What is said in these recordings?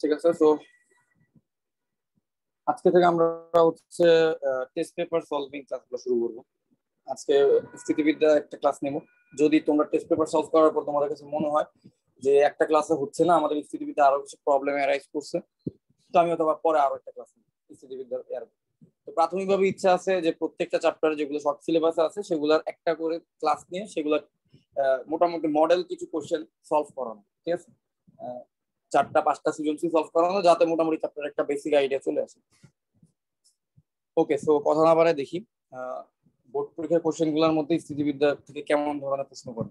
ঠিক আছে, তো আজকে থেকে আমরা হচ্ছে টেস্ট পেপার সলভিং ক্লাসগুলো শুরু করব। আজকে স্থিতিবিদ্যা একটা ক্লাস নেব। যদি তোমরা টেস্ট পেপার সলভ করার পর তোমাদের কাছে মনে হয় যে একটা ক্লাসে হচ্ছে না, আমাদের স্থিতিবিদ্যা আরও কিছু প্রবলেম অ্যারাইজ করছে, তো আমি অথবা পরে আরও একটা ক্লাস নেব স্থিতিবিদ্যার এর। তো প্রাথমিকভাবে ইচ্ছা আছে যে প্রত্যেকটা চ্যাপ্টারে যেগুলো শর্ট সিলেবাসে আছে, সেগুলোর একটা করে ক্লাস নিয়ে সেগুলো মোটামুটি মডেল কিছু কোশ্চেন সলভ করানো, ঠিক আছে? চারটা, পাঁচটা সৃজনশীল সলভ করানো যাতে মোটামুটি চ্যাপ্টার একটা বেসিক আইডিয়া চলে আসে। ওকে সো কথা না বারে দেখি বোর্ড পরীক্ষার কোশ্চেনগুলোর মধ্যে স্থিতিবিদ্যা থেকে কেমন ধরনের প্রশ্ন করে?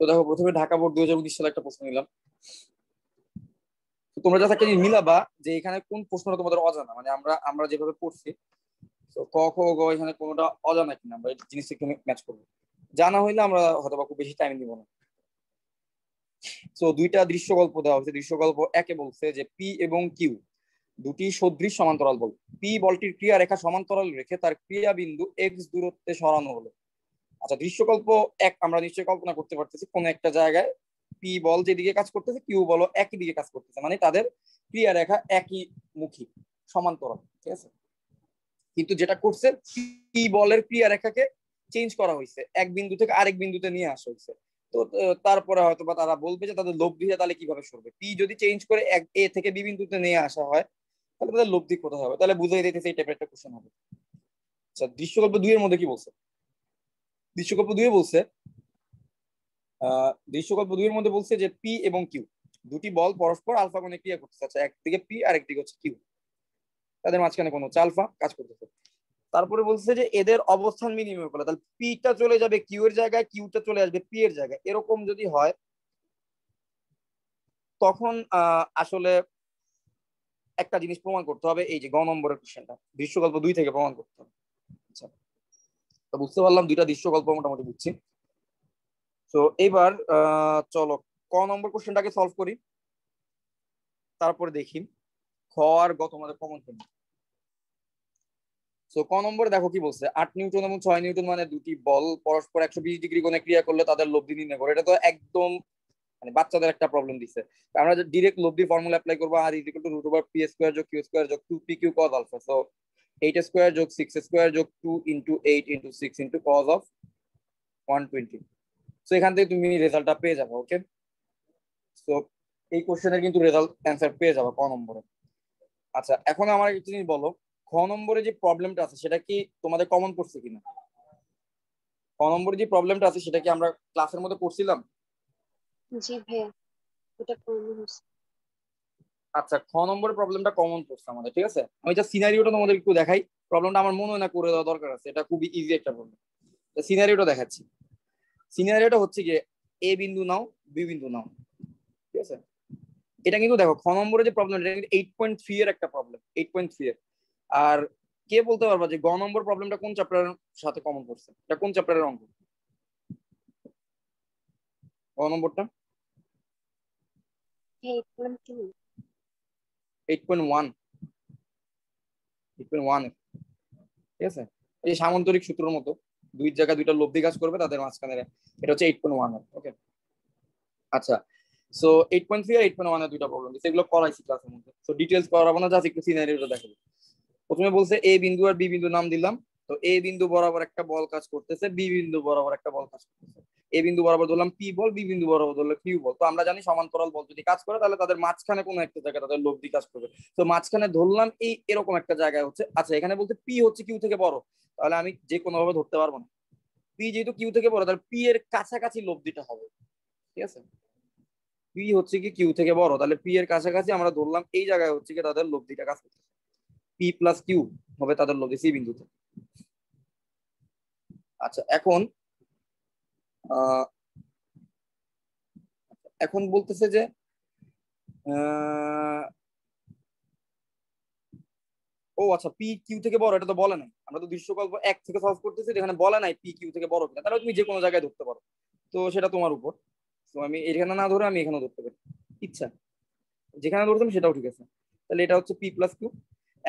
তো দেখো, প্রথমে ঢাকা বোর্ড দুই হাজার উনিশ সালে একটা প্রশ্ন নিলাম। তোমরা যা একটা মিলাবা যে এখানে কোন প্রশ্নটা তোমাদের অজানা মানে আমরা আমরা যেভাবে পড়ছি, তো ক, খ, গ এখানে কোনোটা অজানা কিনা, আমরা এই জিনিসটা একটু ম্যাচ করব। জানা হইলে আমরা হয়তো খুব বেশি টাইম দিব না। তো দুইটা দৃশ্য গল্প দেওয়া হয়েছে। দৃশ্য গল্প একে বলছে যে পি এবং কিউ দুটি সদৃশ সমান্তরাল বল। পি বলটির ক্রিয়া রেখা সমান্তরাল রেখে তার ক্রিয়া বিন্দু এক্স দূরত্বে সরানো হলো। আচ্ছা দৃশ্যকল্প এক আমরা নিশ্চয়ই কল্পনা করতে পারতেছি, কোন একটা জায়গায় পি বল যেদিকে কাজ করতেছে কিউ বল একই দিকে কাজ করতেছে মানে তাদের ক্রিয়া রেখা একই মুখী, সমান্তরাল, ঠিক আছে? কিন্তু যেটা করছে পি বলের ক্রিয়া রেখাকে চেঞ্জ করা হয়েছে। এক বিন্দু থেকে আরেক বিন্দুতে নিয়ে আসা হয়েছে। তো তারপরে হয়তো বা তারা বলবে যে তাদের লব্ধি তাহলে কীভাবে সরবে? পি যদি চেঞ্জ করে এক এ থেকে বি বিন্দুতে নিয়ে আসা হয়, তাহলে তাদের লব্ধি কোথায় হবে? তাহলে বুঝাই দিতেছে এই টাইপের একটা কোশ্চেন হবে। আচ্ছা দৃশ্যকল্প দুইয়ের মধ্যে কি বলছে? দৃশ্যকল্প দুইয়ে বলছে দৃশ্যকল্প দুইয়ের মধ্যে বলছে যে পি এবং কিউ দুটি বল পরস্পর আলফা কোণে ক্রিয়া করতেছে। আচ্ছা একদিকে পি আর একদিকে হচ্ছে কিউ তাদের মাঝখানে কোনো হচ্ছে আলফা, কাজ করতেছে। তারপরে বলছে যে এদের অবস্থান বিনিময় করলে তাহলে পিটা চলে যাবে কিউ এর জায়গায় কিউটা চলে আসবে পি এর জায়গায়। এরকম যদি হয়, তখন আসলে একটা জিনিস প্রমাণ করতে হবে, এই যে গ নম্বরের কোশ্চেনটা দৃশ্যকল্প দুই থেকে প্রমাণ করতে হবে। আচ্ছা। তো বুঝতে পারলাম, দুইটা দৃশ্যকল্প মোটামুটি বুঝছি। তো এবার চলো, ক নম্বর কোশ্চেনটাকে সলভ করি। তারপরে দেখি। খ আর গ তোমাদের কমন কেন সো ক নম্বরে দেখো কি বলছে? আট নিউটন এবং ছয় নিউটন মানে দুটি বল পরস্পর একশো বিশ ডিগ্রি কোণে ক্রিয়া করলে তাদের লব্ধি নির্ণয় করে। এটা তো একদম মানে বাচ্চাদের একটা প্রবলেম দিচ্ছে আমরা ডিরেক্ট লব্ধি ফর্মুলা অ্যাপ্লাই করব আর is equal to root over P square যোগ কিউ স্কোয়ার যোগ two P Q cos alpha so eight square যোগ সিক্স স্কোয়ার যোগ two into eight into six into cos of one twenty so এখান থেকে তুমি রেজাল্টটা পেয়ে যাবে ওকে সো এই কোশ্চেনের কিন্তু রেজাল্ট অ্যান্সার পেয়ে যাবে ক নম্বরে। আচ্ছা এখন আমার একটা জিনিস বলো খ নম্বরে যে প্রবলেমটা আছে সেটা কি তোমাদের কমন পড়ছে কিনা? খ নম্বরে যে প্রবলেমটা আছে সেটা কি আমরা ক্লাসের মধ্যে পড়ছিলাম জি ভাইয়া ওটা কমন হচ্ছে। আচ্ছা খ নম্বরের প্রবলেমটা কমন পড়ছে আমাদের ঠিক আছে? আমি যা সিনারিওটা তোমাদের একটু দেখাই। প্রবলেমটা আমার মনে হয় না করে দেওয়া দরকার আছে এটা খুবই ইজি একটা প্রবলেম সিনারিওটা দেখাচ্ছি। সিনারিওটা হচ্ছে গিয়ে এ বিন্দু নাও বি বিন্দু নাও ঠিক আছে? এটা কিন্তু দেখো খ নম্বরে যে প্রবলেম এটা কিন্তু এইট পয়েন্ট থ্রি এর একটা প্রবলেম এইট পয়েন্ট থ্রি এর। আর কে বলতে পারবা যে গ নম্বর প্রবলেমটা কোন চ্যাপ্টারের সাথে কমন পড়ছে এটা কোন চ্যাপ্টারের অঙ্ক? গ নম্বরটা? Eight point two eight point one eight point one ঠিক আছে? এই সামান্তরিক সূত্রের মতো দুই জায়গায় দুইটা লব্ধি কাজ করবে, তাদের মাঝখানে এটা হচ্ছে এইট পয়েন্ট ওয়ান ওকে আচ্ছা সো এইট পয়েন্ট থ্রি আর এইট পয়েন্ট ওয়ানের দুইটা প্রবলেম এগুলো করাইছি ক্লাসের মধ্যে। তো ডিটেলস করাবো না জাস্ট একটু সিনারিওটা দেখাবো। প্রথমে বলছে এ বিন্দু আর বি বিন্দু নাম দিলাম। তো এ বিন্দু বরাবর একটা বল কাজ করতেছে, বি বিন্দু বরাবর একটা বল কাজ করতেছে। এ বিন্দু বরাবর ধরলাম পি বল, বি বিন্দু বরাবর ধরলাম কিউ বল। তো আমরা জানি সমান্তরাল বল যদি কাজ করে, তাহলে তাদের মাঝখানে কোনো একটা জায়গায় তাদের লব্ধি কাজ করবে। তো মাঝখানে ধরলাম এই এরকম একটা জায়গায় হচ্ছে আচ্ছা এখানে বলতে পি হচ্ছে কিউ থেকে বড়। তাহলে আমি যে কোনো ভাবে ধরতে পারব না। পি যেহেতু কিউ থেকে বড়, তাহলে পি এর কাছাকাছি লব্ধিটা হবে। ঠিক আছে? পি হচ্ছে কি কিউ থেকে বড়। তাহলে পি এর কাছাকাছি আমরা ধরলাম এই জায়গায় হচ্ছে কি তাদের লব্ধিটা কাজ করতেছে। পি প্লাস কিউ হবে তাদের লব্ধি সি বিন্দুতে। আচ্ছা এখন এখন বলতেছে যে ও আচ্ছা পি কিউ থেকে বড়, এটা তো বলে নাই। আমরা তো দৃশ্যকল্প এক থেকে সলভ করতেছি এখানে বলে নাই পি কিউ থেকে বড় কিনা, তাহলে তুমি যে কোনো জায়গায় ধরতে পারো। তো সেটা তোমার উপর। তো আমি এখানে না ধরে আমি এখানে ধরতে পারি। ইচ্ছা। যেখানে ধরতাম সেটাও ঠিক আছে। তাহলে এটা হচ্ছে পি প্লাস কিউ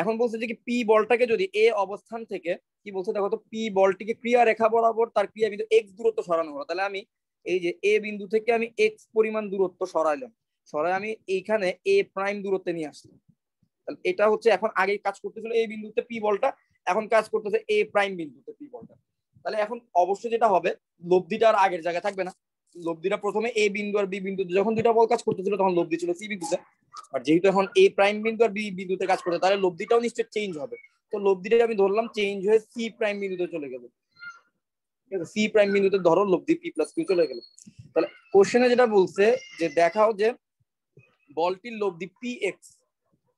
এখন বলছে যে কি পি বলটাকে যদি এ অবস্থান থেকে, কি বলছে দেখো তো পি বলটিকে ক্রিয়া রেখা বরাবর তার ক্রিয়া বিন্দু এক্স দূরত্ব সরানো হলো। তাহলে আমি এই যে এ বিন্দু থেকে আমি এক্স পরিমাণ দূরত্ব সরাইলাম, সরাই আমি এইখানে এ প্রাইম দূরত্বে নিয়ে আসলাম। তাহলে এটা হচ্ছে এখন আগে কাজ করতেছিল এই বিন্দুতে পি বলটা, এখন কাজ করতেছে এ প্রাইম বিন্দুতে পি বলটা। তাহলে এখন অবশ্যই যেটা হবে, লব্ধিটা আর আগের জায়গায় থাকবে না। লব্ধিটা প্রথমে এ বিন্দু আর বি বিন্দুতে যখন দুইটা বল কাজ করতেছিল, তখন লব্ধি ছিল সি বিন্দুতে। আর যেহেতু এখন এ প্রাইম বিন্দু আর বি বিন্দুতে কাজ করতে তাহলে লব্ধিটাও নিশ্চয় চেঞ্জ হবে। তো লব্ধিটা আমি ধরলাম চেঞ্জ হয়ে সি প্রাইম বিন্দুতে চলে গেল। সি প্রাইম বিন্দুতে ধরো লব্ধি পি প্লাস কিউ চলে গেল। তাহলে কোশ্চেনে যেটা বলছে যে দেখাও যে বলটির লব্ধি P X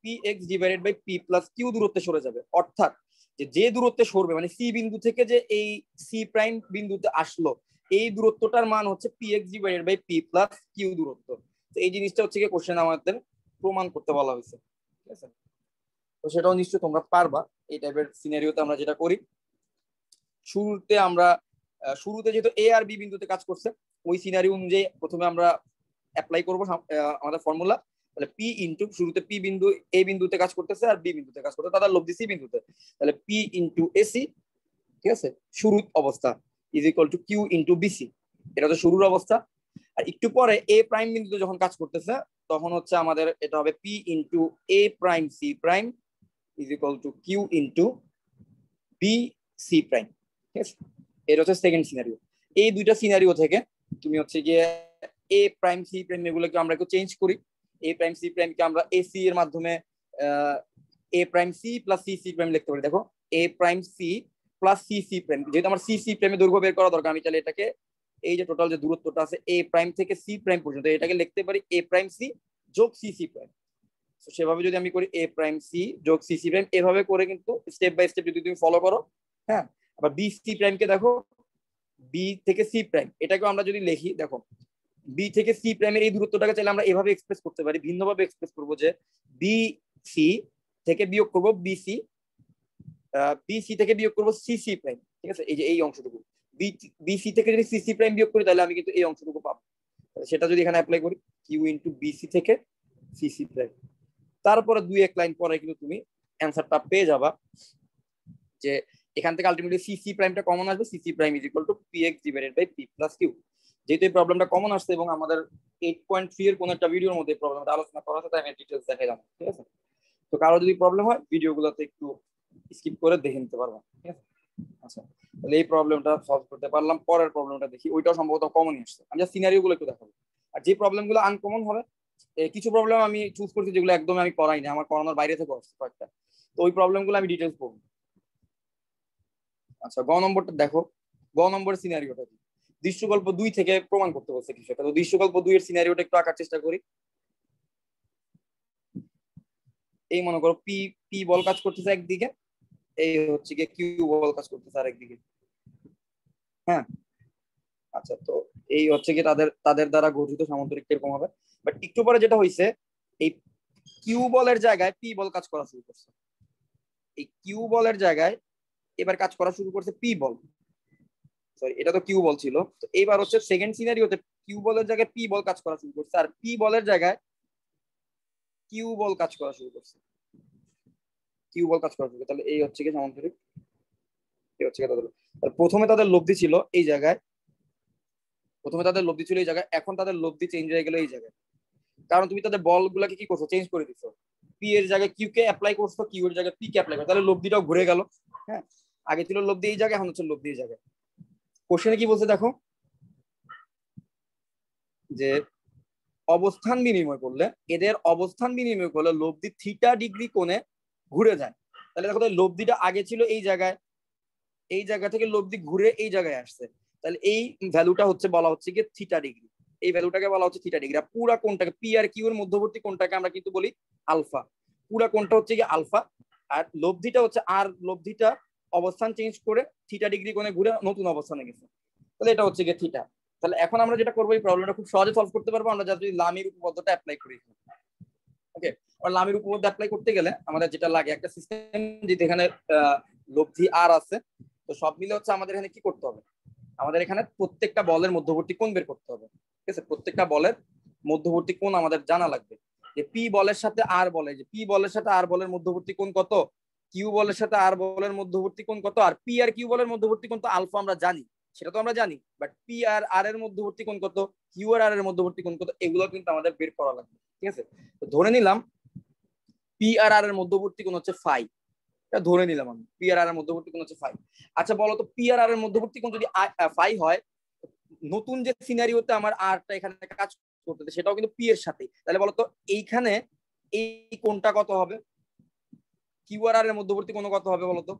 P X divided by P plus Q দূরত্বে সরে যাবে। অর্থাৎ যে যে দূরত্বে সরবে মানে সি বিন্দু থেকে যে এই সি প্রাইম বিন্দুতে আসলো, এই দূরত্বটার মান হচ্ছে P X divided by P plus Q দূরত্ব। তো এই জিনিসটা হচ্ছে কি কোশ্চেন আমাদের প্রমাণ করতে বলা হয়েছে। ঠিক আছে? তো সেটাও নিশ্চয়ই তোমরা পারবা। এই টাইপের সিনারিওতে আমরা যেটা করি, শুরুতে আমরা শুরুতে যেহেতু এ আর বি বিন্দুতে কাজ করছে, ওই সিনারিও অনুযায়ী প্রথমে আমরা অ্যাপ্লাই করব আমাদের ফর্মুলা তাহলে পি ইন্টু শুরুতে পি বিন্দু এ বিন্দুতে কাজ করতেছে আর বি বিন্দুতে কাজ করতেছে। তাদের লব্ধি সি বিন্দুতে। তাহলে পি ইন্টু এসি ঠিক আছে? শুরুর অবস্থা is equal to Q into BC এটা তো শুরুর অবস্থা। আর একটু পরে এ প্রাইম বিন্দুতে যখন কাজ করতেছে তখন হচ্ছে আমাদের এটা হবে P into A prime C prime is equal to Q into B C prime ঠিক আছে? এটা হচ্ছে সেকেন্ড সিনারিও এই দুইটা সিনারিও থেকে তুমি হচ্ছে গিয়ে এ প্রাইম সি প্রাইম এগুলোকে আমরা একটু চেঞ্জ করি। এ প্রাইম সি প্রাইমকে আমরা এ সি এর মাধ্যমে A prime C plus C C prime লিখতে পারি। দেখো A prime C plus C C prime যেহেতু আমার সি সি প্রাইমে দৈর্ঘ্য বের করা দরকার, আমি তাহলে এটাকে এই যে টোটাল যে দূরত্বটা আছে এ প্রাইম থেকে সি প্রাইম পর্যন্ত, এটাকে লিখতে পারি এ প্রাইম সি যোগ সি সি প্রাইম তো সেভাবে যদি আমি করি এ প্রাইম সি যোগ সি সি প্রাইম এভাবে করে কিন্তু স্টেপ বাই স্টেপ যদি তুমি ফলো করো হ্যাঁ? আবার বি সি প্রাইমকে দেখো বি থেকে সি প্রাইম এটাকেও আমরা যদি লিখি, দেখো বি থেকে সি প্রাইমের এই দূরত্বটাকে চাইলে আমরা এভাবে এক্সপ্রেস করতে পারি, ভিন্নভাবে এক্সপ্রেস করব যে বি সি থেকে বিয়োগ করব বিসি বিসি থেকে বিয়োগ করব সিসি প্রাইম ঠিক আছে? এই যে এই অংশটুকু। বিসি থেকে যদি সিসি প্রাইম বিয়োগ করি, তাহলে আমি কিন্তু এই অংশটুকু পাবো। সেটা যদি এখানে অ্যাপ্লাই করি কিউ ইন্টু বিসি থেকে সিসি প্রাইম তারপরে দুই এক লাইন পরে কিন্তু তুমি অ্যান্সারটা পেয়ে যাবা যে এখান থেকে আলটিমেটলি সিসি প্রাইমটা কমন আসবে CC prime is equal to P X divided by P plus Q যেহেতু এই প্রবলেমটা কমন আসছে এবং আমাদের এইট পয়েন্ট থ্রি এর কোনো একটা ভিডিওর মধ্যে প্রবলেমটা আলোচনা করা আছে, তাই আমি ডিটেলস দেখাই যাব ঠিক আছে? তো কারও যদি প্রবলেম হয় ভিডিওগুলোতে একটু স্কিপ করে দেখে নিতে পারব, ঠিক আছে? আচ্ছা তাহলে এই প্রবলেমটা সলভ করতে পারলাম, পরের প্রবলেমটা দেখি। ওইটাও সম্ভবত কমনই আসছে। আমি সিনারিও গুলো একটু দেখাবো। আর যে প্রবলেমগুলো আনকমন হবে কিছু প্রবলেম আমি চুজ করছি যেগুলো একদম আমি করাই না আমার করানোর বাইরে থেকে আসছে কয়েকটা। তো ওই প্রবলেমগুলো আমি ডিটেলস পড়ব। আচ্ছা গ নম্বরটা দেখো। গ নম্বরের সিনারিওটা কি? দৃশ্যকল্প দুই থেকে প্রমাণ করতে বলছে কিছু একটা। তো দৃশ্যকল্প দুই এর সিনারিওটা একটু আঁকার চেষ্টা করি। এই মনে করো পি পি বল কাজ করতেছে একদিকে। এই হচ্ছে গিয়ে কিউ বল কাজ করতেছে আরেকদিকে হ্যাঁ? আচ্ছা তো এই হচ্ছে কি তাদের তাদের দ্বারা গঠিত সামন্তরিক এরকম হবে। বাট একটু পরে যেটা হয়েছে এই কিউ বলের জায়গায় পি বল কাজ করা শুরু করছে। এই কিউ বলের জায়গায় এবার কাজ করা শুরু করছে পি বল। সরি এটা তো কিউ বল ছিল। তো এইবার হচ্ছে সেকেন্ড সিনারিওতে কিউ বলের জায়গায় পি বল কাজ করা শুরু করছে। আর পি বলের জায়গায় কিউ বল কাজ করা শুরু করছে। কিউ বল কাজ করা শুরু তাহলে এই হচ্ছে কি সামান্তরিক এই হচ্ছে তাদের প্রথমে তাদের লব্ধি ছিল এই জায়গায়। প্রথমে তাদের লব্ধি ছিল এই জায়গায়, এখন তাদের লব্ধি চেঞ্জ হয়ে গেল এই জায়গায়। কারণ তুমি তাদের বল গুলাকে কি করছ? চেঞ্জ করে দিছো। পি এর জায়গায় কিউ কে অ্যাপ্লাই করছ কিউ এর জায়গায় পি কে অ্যাপ্লাই করছ। তাহলে লব্ধিটাও ঘুরে গেল হ্যাঁ? আগে ছিল লব্ধি এই জায়গায়, এখন হচ্ছে লব্ধি এই জায়গায়। কোশ্চেনে কি বলছে দেখো? যে অবস্থান বিনিময় করলে, এদের অবস্থান বিনিময় করলে লব্ধি থিটা ডিগ্রি কোণে ঘুরে যায়। তাহলে দেখো লব্ধিটা আগে ছিল এই জায়গায়, এই জায়গা থেকে লব্ধি ঘুরে এই জায়গায় আসছে। তাহলে এই ভ্যালুটা হচ্ছে, বলা হচ্ছে কি থিটা ডিগ্রি এই ভ্যালুটাকে বলা হচ্ছে থিটা ডিগ্রি পুরা কোনটাকে পি আর কিউ এর মধ্যবর্তী কোনটাকে আমরা কিন্তু বলি আলফা পুরা কোনটা হচ্ছে কি আলফা আর লব্ধিটা হচ্ছে, আর লব্ধিটা অবস্থান চেঞ্জ করে থিটা ডিগ্রি কোণে ঘুরে নতুন অবস্থানে গেছে। তাহলে এটা হচ্ছে গিয়ে থিটা তাহলে এখন আমরা যেটা করব, এই প্রবলেমটা খুব সহজে সলভ করতে পারব। আমরা যদি লামির উপপাদ্যটা অ্যাপ্লাই করি ওকে আর লামির উপপাদ্য অ্যাপ্লাই করতে গেলে আমাদের যেটা লাগে, একটা সিস্টেম যেটা লব্ধি আর আছে, তো সব মিলে হচ্ছে আমাদের এখানে কি করতে হবে? আমাদের এখানে প্রত্যেকটা বলের মধ্যবর্তী কোণ বের করতে হবে। ঠিক আছে? প্রত্যেকটা বলের মধ্যবর্তী কোণ আমাদের জানা লাগবে। যে পি বলের সাথে আর বলে, যে পি বলের সাথে আর বলের মধ্যবর্তী কোণ কত? কিউ বলের সাথে আর বলের মধ্যবর্তী কোণ কত? আর পি আর কিউ বলের মধ্যবর্তী কোণ তো আলফা আমরা জানি। সেটা তো আমরা জানি বাট পি আর আর এর মধ্যবর্তী কোণ কত? কিউ আর আর এর মধ্যবর্তী কোণ কত? এগুলো কিন্তু আমাদের বের করা লাগবে, ঠিক আছে? তো ধরে নিলাম পি আর আর এর মধ্যবর্তী কোণ হচ্ছে ফাই এটা ধরে নিলাম আমি পি আর আর এর মধ্যবর্তী কোণ হচ্ছে ফাই আচ্ছা বলো তো পি আর আর এর মধ্যবর্তী কোণ যদি ফাই হয়, নতুন যে সিনারিওতে আমার আরটা এখানে কাজ করতেছে, সেটাও কিন্তু পি এর সাথে তাহলে বলতো এইখানে এই কোনটা কত হবে? কিউ আর আর এর মধ্যবর্তী কোন কত হবে বলতো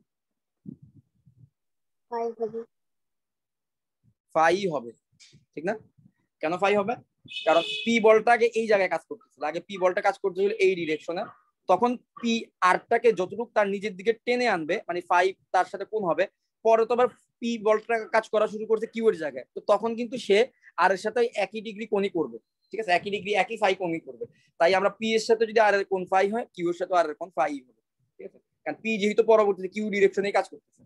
ফাই হবে, ঠিক না? কেন ফাই হবে? কারণ পি বলটাকে এই জায়গায় কাজ করতেছিল আগে পি বলটা কাজ করতেছিল এই ডিরেকশনে তখন পি আরটাকে যতটুকু তার নিজের দিকে টেনে আনবে মানে ফাইভ তার সাথে কোন হবে, পরে তো আবার পি বলটা কাজ করা শুরু করছে কিউ এর জায়গায়। তো তখন কিন্তু সে আর এর সাথে একই ডিগ্রি কোনই করবে, ঠিক আছে? একই ডিগ্রি একই ফাই কোনই করবে। তাই আমরা পি এর সাথে যদি আর এর কোন ফাই হয় কিউ এর সাথে আর এর কোন ফাই হবে, ঠিক আছে? কারণ পি যেহেতু পরবর্তীতে কিউ ডিরেকশনেই কাজ করতেছে।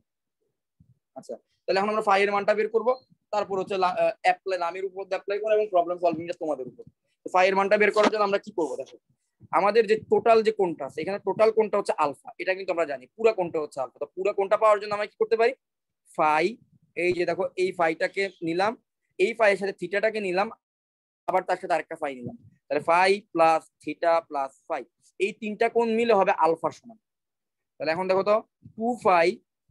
আচ্ছা তাহলে এখন আমরা ফাই এর মানটা বের করব। তারপর হচ্ছে অ্যাপ্লাই লামের উপর অ্যাপ্লাই করা এবং প্রবলেম সলভিংটা তোমাদের উপর। ফাই এর মানটা বের করার জন্য আমরা কি করব দেখো? আমাদের যে টোটাল যে কোনটা আছে, এখানে টোটাল কোনটা হচ্ছে আলফা এটা কিন্তু আমরা জানি, পুরো কোনটা হচ্ছে আলফা তো পুরো কোনটা পাওয়ার জন্য আমরা কি করতে পারি? ফাই এই যে দেখো, এই ফাইটাকে নিলাম, এই ফাইয়ের সাথে থিটাটাকে নিলাম, আবার তার সাথে আরেকটা ফাই নিলাম। তাহলে phi plus theta plus phi এই তিনটা কোণ মিলে হবে আলফার সমান। তাহলে এখন দেখো তো two phi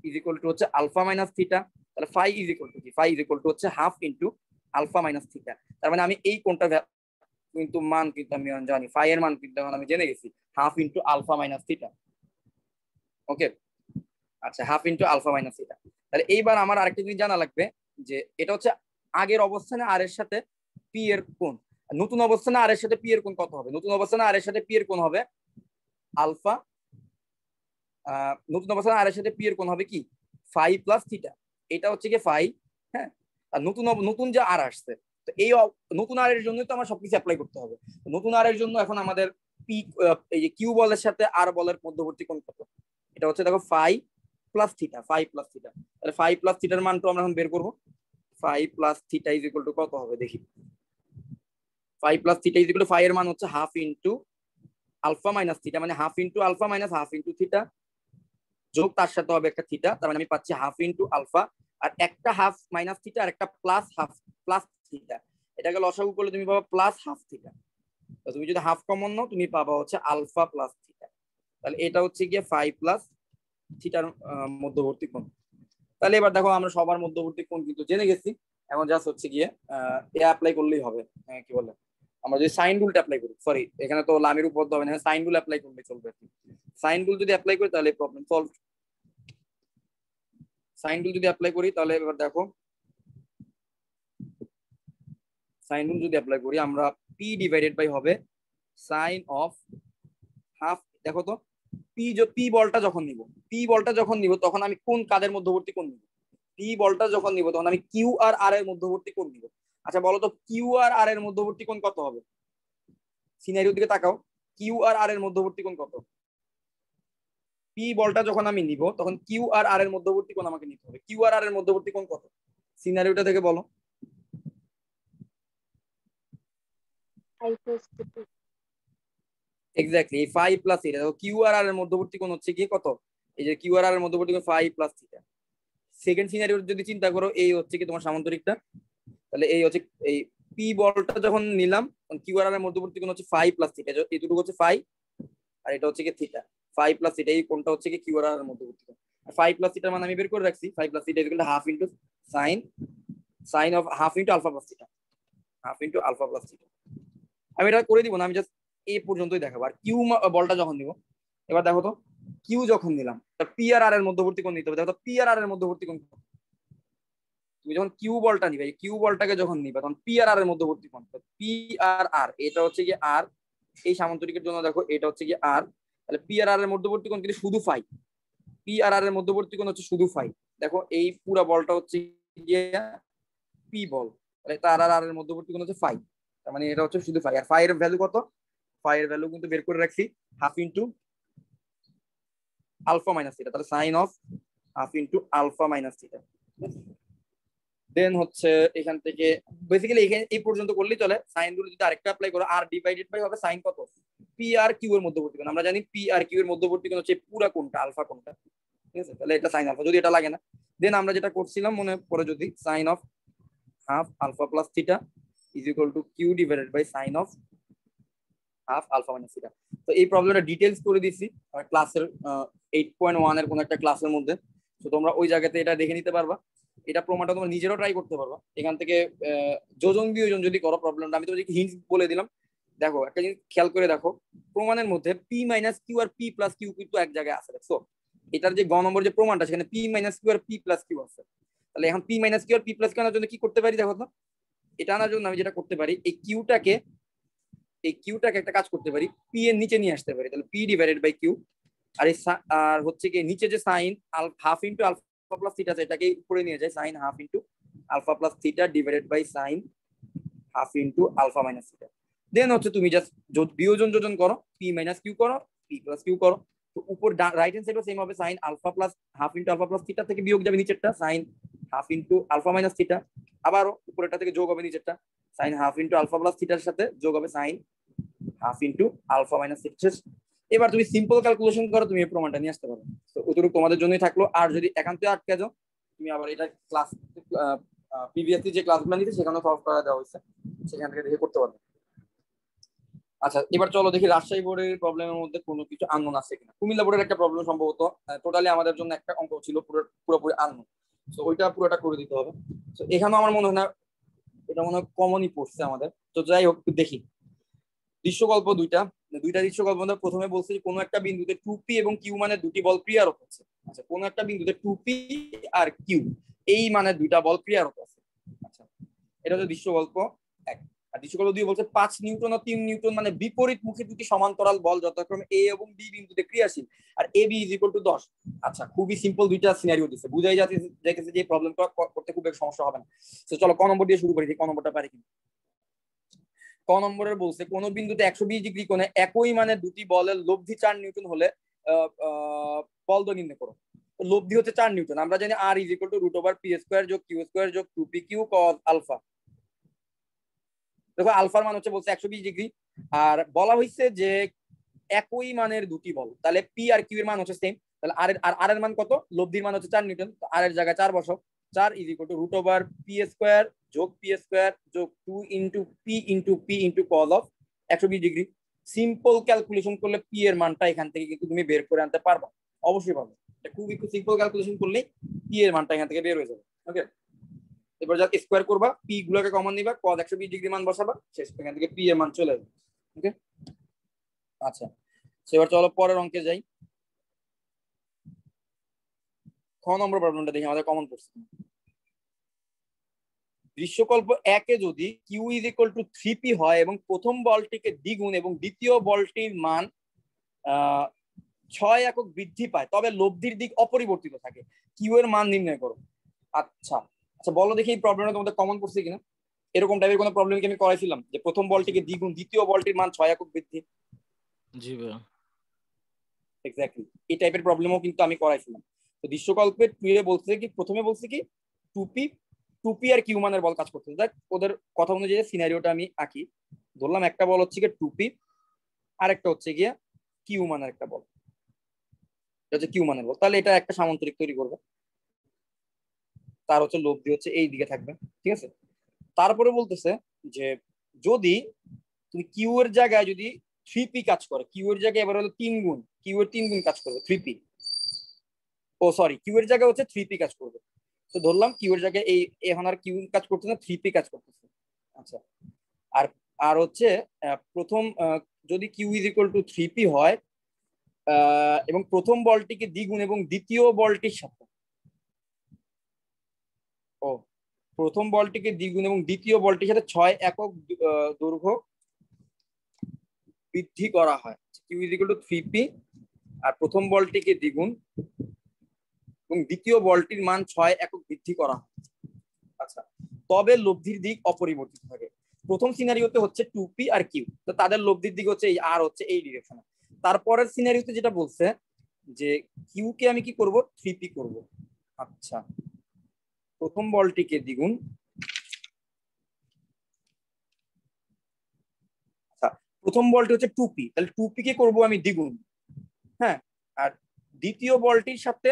is equal to হচ্ছে আলফা মাইনাস থিটা তাহলে ফাই ইজ ইকুয়াল টু কি? ফাই ইজ ইকুয়াল টু হচ্ছে half into alpha minus theta তার মানে আমি এই কোনটা কিন্তু মান কিন্তু আমি জানি ফাই এর মান কিন্তু আমি জেনে গেছি half into alpha minus theta okay আচ্ছা half into alpha minus theta তাহলে এইবার আমার আরেকটা জিনিস জানা লাগবে, যে এটা হচ্ছে আগের অবস্থানে আর এর সাথে পি এর কোণ। নতুন অবস্থানে আর এর সাথে পি এর কোণ কত হবে? নতুন অবস্থানে আর এর সাথে পি এর কোণ হবে আলফা নতুন অবস্থানে আর এর সাথে পি এর কোণ হবে কি? ফাইভ প্লাস থিটা এটা হচ্ছে কি ফাইভ হ্যাঁ? আর নতুন নতুন যে আর আসছে, তো এই নতুন আর এর জন্য তো আমার সবকিছু অ্যাপ্লাই করতে হবে। নতুন আর এর জন্য এখন আমাদের পি এই যে কিউ বলের সাথে আর বলের মধ্যবর্তী কোণ কত? এটা হচ্ছে দেখো phi plus theta phi plus theta তাহলে ফাইভ প্লাস থিটার মান তো আমরা এখন বের করব। Phi plus theta is equal to কত হবে? দেখি। Phi plus theta is equal to phi এর মান হচ্ছে half into alpha minus theta মানে half into alpha minus half into theta যোগ তার সাথে হবে একটা থিটা তার মানে আমি পাচ্ছি হাফ ইন্টু আলফা আর একটা হাফ মাইনাস থিটা আর একটা প্লাস হাফ প্লাস থিটা এটাকে লসাগু করলে তুমি পাবা প্লাস হাফ থিটা তো তুমি যদি হাফ কমন নাও, তুমি পাবা হচ্ছে আলফা প্লাস থিটা তাহলে এটা হচ্ছে গিয়ে ফাইভ প্লাস থিটার মধ্যবর্তী কোণ। তাহলে এবার দেখো আমরা সবার মধ্যবর্তী কোণ কিন্তু জেনে গেছি। এখন জাস্ট হচ্ছে গিয়ে এ অ্যাপ্লাই করলেই হবে। কি বলে? আমরা যদি সাইন রুলটা অ্যাপ্লাই করি সরি এখানে তো লামের উপর হবে সাইন রুল অ্যাপ্লাই করলে চলবে সাইন রুল যদি অ্যাপ্লাই করি তাহলে প্রবলেম সলভ সাইন রুল যদি অ্যাপ্লাই করি তাহলে এবার দেখো সাইন রুল যদি অ্যাপ্লাই করি আমরা পি ডিভাইডেড বাই হবে সাইন অফ হাফ দেখো তো পি পি বলটা যখন নিব পি বলটা যখন নিব তখন আমি কোন কাদের মধ্যবর্তী কোন নিব? পি বলটা যখন নিব তখন আমি কিউ আর আর এর মধ্যবর্তী কোন নিব। আচ্ছা বলো তো কিউ আর আর এর মধ্যবর্তী কোণ কত হবে? সিনারিওর দিকে তাকাও। কিউ আর আর এর মধ্যবর্তী কোণ কত? পি বলটা যখন আমি নিব তখন কিউ আর আর এর মধ্যবর্তী কোণ আমাকে নিতে হবে। কিউ আর আর এর মধ্যবর্তী কোণ কত? সিনারিওটা থেকে বলো। Exactly phi plus theta Q আর আর এর মধ্যবর্তী কোণ হচ্ছে কি? কত? এই যে কিউ আর আর এর মধ্যবর্তী কোণ phi plus theta second scenario যদি চিন্তা করো এই হচ্ছে কি তোমার সামান্তরিকটা? তাহলে এই হচ্ছে এই পি বলটা যখন নিলাম কিউ আর এর মধ্যবর্তী কোণ হচ্ছে ফাইভ প্লাস থিটা এই দুটো হচ্ছে ফাইভ আর এটা হচ্ছে কি থিটা ফাইভ প্লাস থিটা এই কোণটা হচ্ছে কি কিউ আর এর মধ্যবর্তী কোণ। ফাইভ প্লাস থিটার মানে আমি বের করে রাখছি phi plus theta equal to half into sine sine of half into alpha plus theta half into alpha plus theta আমি এটা করে দিব না, আমি জাস্ট এই পর্যন্তই দেখাবো। আর কিউ বলটা যখন দিব এবার দেখো তো কিউ যখন নিলাম পি আর আর এর মধ্যবর্তী কোণ নিতে হবে। দেখো তো পি আর আর এর মধ্যবর্তী কোণ তুমি যখন কিউ বলটা নিবে কিউ বলটাকে যখন নিবে, তখন পি আর আর এর মধ্যবর্তী কোণ পি আর আর এটা হচ্ছে কি আর এই সামান্তরিকের জন্য দেখো, এটা হচ্ছে কি আর তাহলে পি আর আর এর মধ্যবর্তী কোণ কিন্তু শুধু ফাই পি আর আর এর মধ্যবর্তী কোণ হচ্ছে শুধু ফাই দেখো, এই পুরো বলটা হচ্ছে গিয়ে পি বল, তাহলে তার আর আর এর মধ্যবর্তী কোণ হচ্ছে ফাই তার মানে এটা হচ্ছে শুধু ফাই আর ফাই এর ভ্যালু কত? ফাই এর ভ্যালু কিন্তু বের করে রাখছি half into alpha minus theta তাহলে sine of half into alpha minus theta then হচ্ছে এখান থেকে বেসিক্যালি এখানে, এই পর্যন্ত করলেই চলে। সাইনগুলো যদি আরেকটা অ্যাপ্লাই করো আর ডিভাইডেড বাই হবে সাইন কত? পি আর কিউ এর মধ্যবর্তী কোণ। আমরা জানি পি আর কিউ এর মধ্যবর্তী কোণ হচ্ছে পুরা কোণটা আলফা কোণটা। ঠিক আছে? তাহলে এটা সাইন আলফা যদি এটা লাগে না। দেন আমরা যেটা করছিলাম, মনে পড়ে যদি sine of half alpha plus theta is equal to Q divided by sine of half alpha minus theta তো এই প্রবলেমটা ডিটেলস করে দিছি। ক্লাসের এইট পয়েন্ট ওয়ানের কোনো একটা ক্লাসের মধ্যে। তো তোমরা ওই জায়গাতে এটা দেখে নিতে পারবা। এটা প্রমাণটা তোমরা নিজেরও ট্রাই করতে পারবা। এখান থেকে যোজন বিয়োজন যদি করো প্রবলেমটা আমি তোমাদেরকে হিন্ট বলে দিলাম। দেখো, একটা জিনিস খেয়াল করে দেখো, প্রমাণের মধ্যে পি মাইনাস কিউ আর পি প্লাস কিউ কিন্তু এক জায়গায় আছে, দেখছ? এটার যে গ নম্বর যে প্রমাণটা, সেখানে পি মাইনাস কিউ আর পি প্লাস কিউ আছে। তাহলে এখন পি মাইনাস কিউ আর পি প্লাস কিউ আনার জন্য কি করতে পারি দেখো তো? এটা আনার জন্য আমি যেটা করতে পারি, এই কিউটাকে এই কিউটাকে একটা কাজ করতে পারি পি এর নিচে নিয়ে আসতে পারি। তাহলে পি ডিভাইডেড বাই কিউ আর এই আর হচ্ছে কি, নিচে যে sine half into alpha plus theta আছে এটাকে উপরে নিয়ে যায় sine half into alpha plus theta divided by sine half into alpha minus theta then হচ্ছে তুমি জাস্ট বিয়োজন যোজন করো পি মাইনাস কিউ করো পি প্লাস কিউ করো। তো উপর রাইট হ্যান্ড সাইডও সেম হবে sine alpha plus half into alpha plus theta থেকে বিয়োগ যাবে নিচেরটা sine half into alpha minus theta আবারও উপরেরটা থেকে যোগ হবে নিচেরটা sine half into alpha plus থিটার সাথে যোগ হবে sine half into alpha minus theta এবার তুমি সিম্পল ক্যালকুলেশন করো, তুমি এই প্রমাণটা নিয়ে আসতে পারো। তো ওইটুকু তোমাদের জন্যই থাকল। আর যদি একান্তে আটকে যাও, তুমি আবার এটা ক্লাস প্রিভিয়াসলি যে ক্লাসগুলো নিতে সেখানে সলভ করা দেওয়া হয়েছে। সেখান থেকে দেখে করতে পারবে। আচ্ছা এবার চলো দেখি রাজশাহী বোর্ডের প্রবলেমের মধ্যে কোনো কিছু আননোন আছে কিনা। কুমিল্লা বোর্ডের একটা প্রবলেম সম্ভবত টোটালি আমাদের জন্য একটা অঙ্ক ছিল, পুরো, পুরোপুরি আননোন তো ওইটা পুরোটা করে দিতে হবে। তো এখানেও আমার মনে হয় না, এটা মনে হয় কমনই পড়ছে আমাদের। তো যাই হোক, দেখি। দৃশ্যকল্প দুইটা। দুইটা দৃশ্যকল্প প্রথমে বলছে যে কোনো একটা বিন্দুতে টু পি এবং কিউ মানে দুটি বল ক্রিয়ারত হচ্ছে আচ্ছা কোনো একটা বিন্দুতে টু পি আর কিউ এই মানে দুইটা বল ক্রিয়ারত আছে। আচ্ছা এটা হচ্ছে দৃশ্যকল্প এক। আর দৃশ্যকল্প দুই বলছে পাঁচ নিউটন ও তিন নিউটন মানে বিপরীত মুখী দুটি সমান্তরাল বল যথাক্রমে এ এবং বি বিন্দুতে ক্রিয়াশীল। আর A B is equal to দশ। আচ্ছা খুবই সিম্পল দুইটা সিনারিও দিচ্ছে বুঝাই যাচ্ছে যাইতেছে যে প্রবলেমটা করতে খুব সমস্যা হবে না। তো চলো ক নম্বর দিয়ে শুরু করি যে ক নম্বরটা পারি কিনা। ক নম্বরের বলছে, কোন বিন্দুতে একশো বিশ ডিগ্রি কোণে একই মানে দুটি বলের লব্ধি চার নিউটন হলে বল দৈর্ঘ্য নির্ণয় করো। লব্ধি হচ্ছে চার নিউটন। আমরা জানি R is equal to root over P square যোগ কিউ স্কোয়ার যোগ two P Q cos alpha দেখো আলফার মান হচ্ছে বলছে একশো বিশ ডিগ্রি। আর বলা হয়েছে যে একই মানের দুটি বল, তাহলে পি আর কিউ এর মান হচ্ছে সেম তাহলে আর আর আর এর মান কত? লব্ধির মান হচ্ছে চার নিউটন। আর এর জায়গায় চার বসো চার is equal to root over P square যোগ পি স্কোয়ার যোগ two into P into P into cos of একশো বিশ ডিগ্রি সিম্পল ক্যালকুলেশন করলে পি এর মানটা এখান থেকে কিন্তু তুমি বের করে আনতে পারবা। অবশ্যই পারবে। একটু সিম্পল ক্যালকুলেশন করলে পি এর মানটা এখান থেকে বের হয়ে যাবে। ওকে এবার যা স্কোয়ার করবা পি গুলোকে কমন নিবা কজ একশো বিশ ডিগ্রি মান বসাবা, শেষ এখান থেকে পি এর মান চলে যাবে ওকে আচ্ছা এবার চলো পরের অঙ্কে যাই। খ নম্বর প্রবলেমটা দেখি, আমাদের কমন পড়ছে দৃশ্যকল্প একে যদি Q is equal to three P হয় এবং প্রথম বলটিকে দ্বিগুণ এবং দ্বিতীয় বলটির মান ছয় একক বৃদ্ধি পায় তবে লব্ধির দিক অপরিবর্তিত থাকে। কিউ এর মান নির্ণয় করো। আচ্ছা আচ্ছা বলো দেখি এই প্রবলেমটা তোমাদের কমন পড়ছে কিনা? এরকম টাইপের কোনো প্রবলেম কি আমি করাইছিলাম? যে প্রথম বলটিকে দ্বিগুণ দ্বিতীয় বলটির মান ছয় একক বৃদ্ধি? জি ভাইয়া। এক্স্যাক্টলি এই টাইপের প্রবলেমও কিন্তু আমি করাইছিলাম। তো দৃশ্যকল্পের টুয়ে বলছে কি প্রথমে বলছে কি টুপি টুপি আর কিউমানের বল কাজ করতেছে। দেখ, ওদের কথা অনুযায়ী সিনারিওটা আমি আঁকি, ধরলাম একটা বল হচ্ছে গিয়ে টুপি আর একটা হচ্ছে গিয়ে কিউমানের একটা বল। হচ্ছে কিউ মানের বল। তাহলে এটা একটা সামান্তরিক তৈরি করবে। তার হচ্ছে লব্ধি হচ্ছে এই দিকে থাকবে, ঠিক আছে? তারপরে বলতেছে যে যদি তুমি কিউ এর জায়গায় যদি থ্রি পি কাজ করে কিউ এর জায়গায় এবার হলো তিন গুণ কিউ এর তিন গুণ কাজ করবে থ্রি পি ও সরি কিউ এর জায়গায় হচ্ছে থ্রি পি কাজ করবে। তো ধরলাম কিউ এর জায়গায় এই এখন আর কিউ কাজ করতেছে না থ্রি পি কাজ করতেছে। আচ্ছা। আর আর হচ্ছে প্রথম যদি Q is equal to three P হয় এবং প্রথম বলটিকে দ্বিগুণ এবং দ্বিতীয় বলটির সাথে। ও, প্রথম বলটিকে দ্বিগুণ এবং দ্বিতীয় বলটির সাথে ছয় একক দৈর্ঘ্য বৃদ্ধি করা হয়। Q is equal to three P আর প্রথম বলটিকে দ্বিগুণ। এবং দ্বিতীয় বলটির মান ছয় একক বৃদ্ধি করা হয়। আচ্ছা তবে লব্ধির দিক অপরিবর্তিত থাকে। প্রথম সিনারিওতে হচ্ছে টু পি আর কিউ তো তাদের লব্ধির দিক হচ্ছে এই আর হচ্ছে এই ডিরেকশনে তারপরের সিনারিওতে যেটা বলছে, যে কিউ কে আমি কি করব? থ্রি পি করব। আচ্ছা প্রথম বলটিকে দ্বিগুণ। আচ্ছা প্রথম বলটি হচ্ছে টুপি তাহলে টু পি কে করব আমি দ্বিগুণ। হ্যাঁ আর দ্বিতীয় বলটির সাথে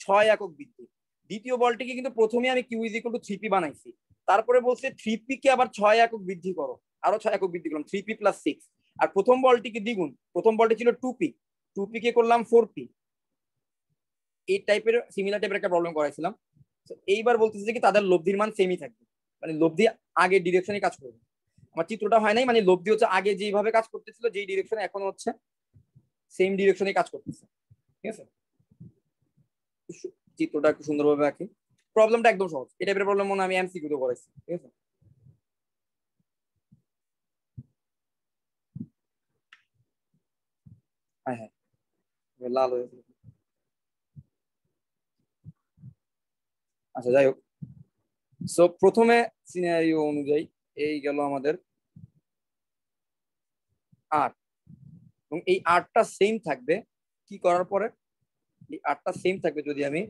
ছয় একক বৃদ্ধি দ্বিতীয় বলটিকে কিন্তু প্রথমে আমি Q is equal to three P বানাইছি। তারপরে বলছে থ্রি পি কে আবার ছয় একক বৃদ্ধি করো। আরও ছয় একক বৃদ্ধি করলাম থ্রি পি প্লাস সিক্স আর প্রথম বলটিকে দ্বিগুণ, প্রথম বলটি ছিল টু পি টু পি কে করলাম ফোর পি এই টাইপের সিমিলার টাইপের একটা প্রবলেম করাইছিলাম। এইবার বলতেছে কি তাদের লব্ধির মান সেমই থাকবে। মানে লব্ধি আগে ডিরেকশনে কাজ করবে। আমার চিত্রটা হয় নাই মানে লব্ধি হচ্ছে আগে যেইভাবে কাজ করতেছিল, যেই ডিরেকশনে এখন হচ্ছে সেম ডিরেকশনে কাজ করতেছে। ঠিক আছে? চিত্রটা একটু সুন্দরভাবে আঁকি। প্রবলেমটা একদম সহজ। এই টাইপের প্রবলেম মনে আমি এমসিকিউ তো করাইছি ঠিক আছে? হ্যাঁ হ্যাঁ লাল হয়েছে আচ্ছা যাই হোক। সো প্রথমে সিনারিও অনুযায়ী এই গেল আমাদের আট এবং এই আটটা সেম থাকবে কি করার পরে? এই আটটা সেম থাকবে যদি আমি।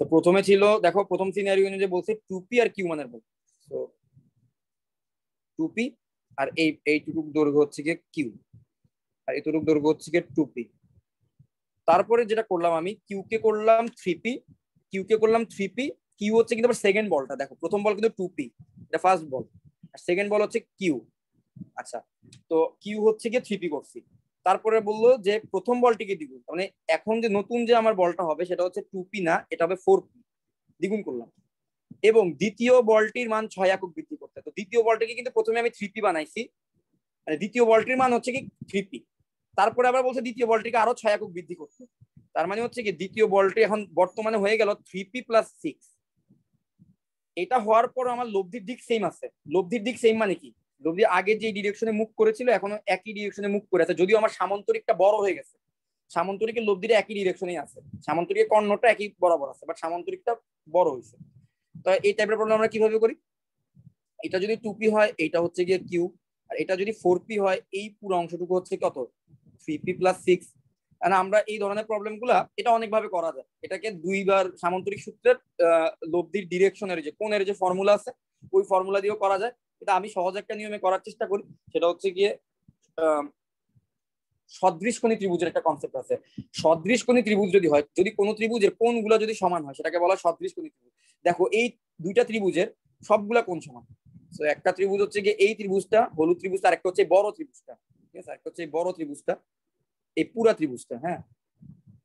তো প্রথমে ছিল, দেখো, প্রথম সিনারিও অনুযায়ী বলছে, টুপি আর কিউ মানের বল তো টুপি আর এই এইটুকু দৈর্ঘ্য হচ্ছে গিয়ে কিউ আর এতটুকু দৈর্ঘ্য হচ্ছে গিয়ে টুপি। তারপরে যেটা করলাম আমি কিউ কে করলাম থ্রি পি কিউ কে করলাম থ্রি পি কিউ হচ্ছে কিন্তু আবার সেকেন্ড বলটা দেখো, প্রথম বল কিন্তু টু পি এটা ফার্স্ট বল আর সেকেন্ড বল হচ্ছে কিউ আচ্ছা তো কিউ হচ্ছে গিয়ে থ্রি পি করছি। তারপরে বলল যে প্রথম বলটিকে দ্বিগুণ। মানে এখন যে নতুন যে আমার বলটা হবে, সেটা হচ্ছে টু পি না, এটা হবে ফোর পি দ্বিগুণ করলাম। এবং দ্বিতীয় বলটির মান ছয় একক বৃদ্ধি করতে। তো দ্বিতীয় বলটিকে কিন্তু প্রথমে আমি থ্রি পি বানাইছি। মানে দ্বিতীয় বলটির মান হচ্ছে কি থ্রি পি তারপরে আবার বলছে দ্বিতীয় বলটিকে আরও ছয় একক বৃদ্ধি করতে। তার মানে হচ্ছে কি দ্বিতীয় বলটি এখন বর্তমানে হয়ে গেল থ্রি পি প্লাস সিক্স এটা হওয়ার পর আমার লব্ধির দিক সেম আছে। লব্ধির দিক সেম মানে কি? লব্ধি আগে যে ডিরেকশনে মুখ করেছিল, এখনও একই ডিরেকশনে মুখ করে আছে। যদিও আমার সামন্তরিকটা বড় হয়ে গেছে। সামন্তরিকের লব্ধিটা একই ডিরেকশনেই আছে। সামন্তরিকের কর্ণটা একই বরাবর আছে বাট সামন্তরিকটা বড় হয়েছে। তো এই টাইপের প্রবলেম আমরা কীভাবে করি? এটা যদি টু পি হয়, এটা হচ্ছে গিয়ে কিউ আর এটা যদি ফোর পি হয়, এই পুরো অংশটুকু হচ্ছে কত? থ্রি পি প্লাস সিক্স আমরা এই ধরনের প্রবলেমগুলা এটা অনেকভাবে করা যায়। এটাকে দুইবার সামন্তরিক সূত্রের লব্ধির ডিরেকশনের যে, কোণের যে ফর্মুলা আছে, ওই ফর্মুলা দিয়েও করা যায়। এটা আমি সহজ একটা নিয়মে করার চেষ্টা করি। সেটা হচ্ছে গিয়ে সদৃশকোণী ত্রিভুজের একটা কনসেপ্ট আছে। সদৃশকোণী ত্রিভুজ যদি হয়, যদি কোনো ত্রিভুজের কোণগুলো যদি সমান হয়, সেটাকে বলা সদৃশকোণী ত্রিভুজ। দেখো, এই দুইটা ত্রিভুজের সবগুলা কোণ সমান। তো একটা ত্রিভুজ হচ্ছে গিয়ে এই ত্রিভুজটা, হলুদ ত্রিভুজটা, আরেকটা হচ্ছে বড় ত্রিভুজটা। ঠিক আছে? আরেকটা হচ্ছে বড় ত্রিভুজটা। এই পুরা ত্রিভুজটা হ্যাঁ?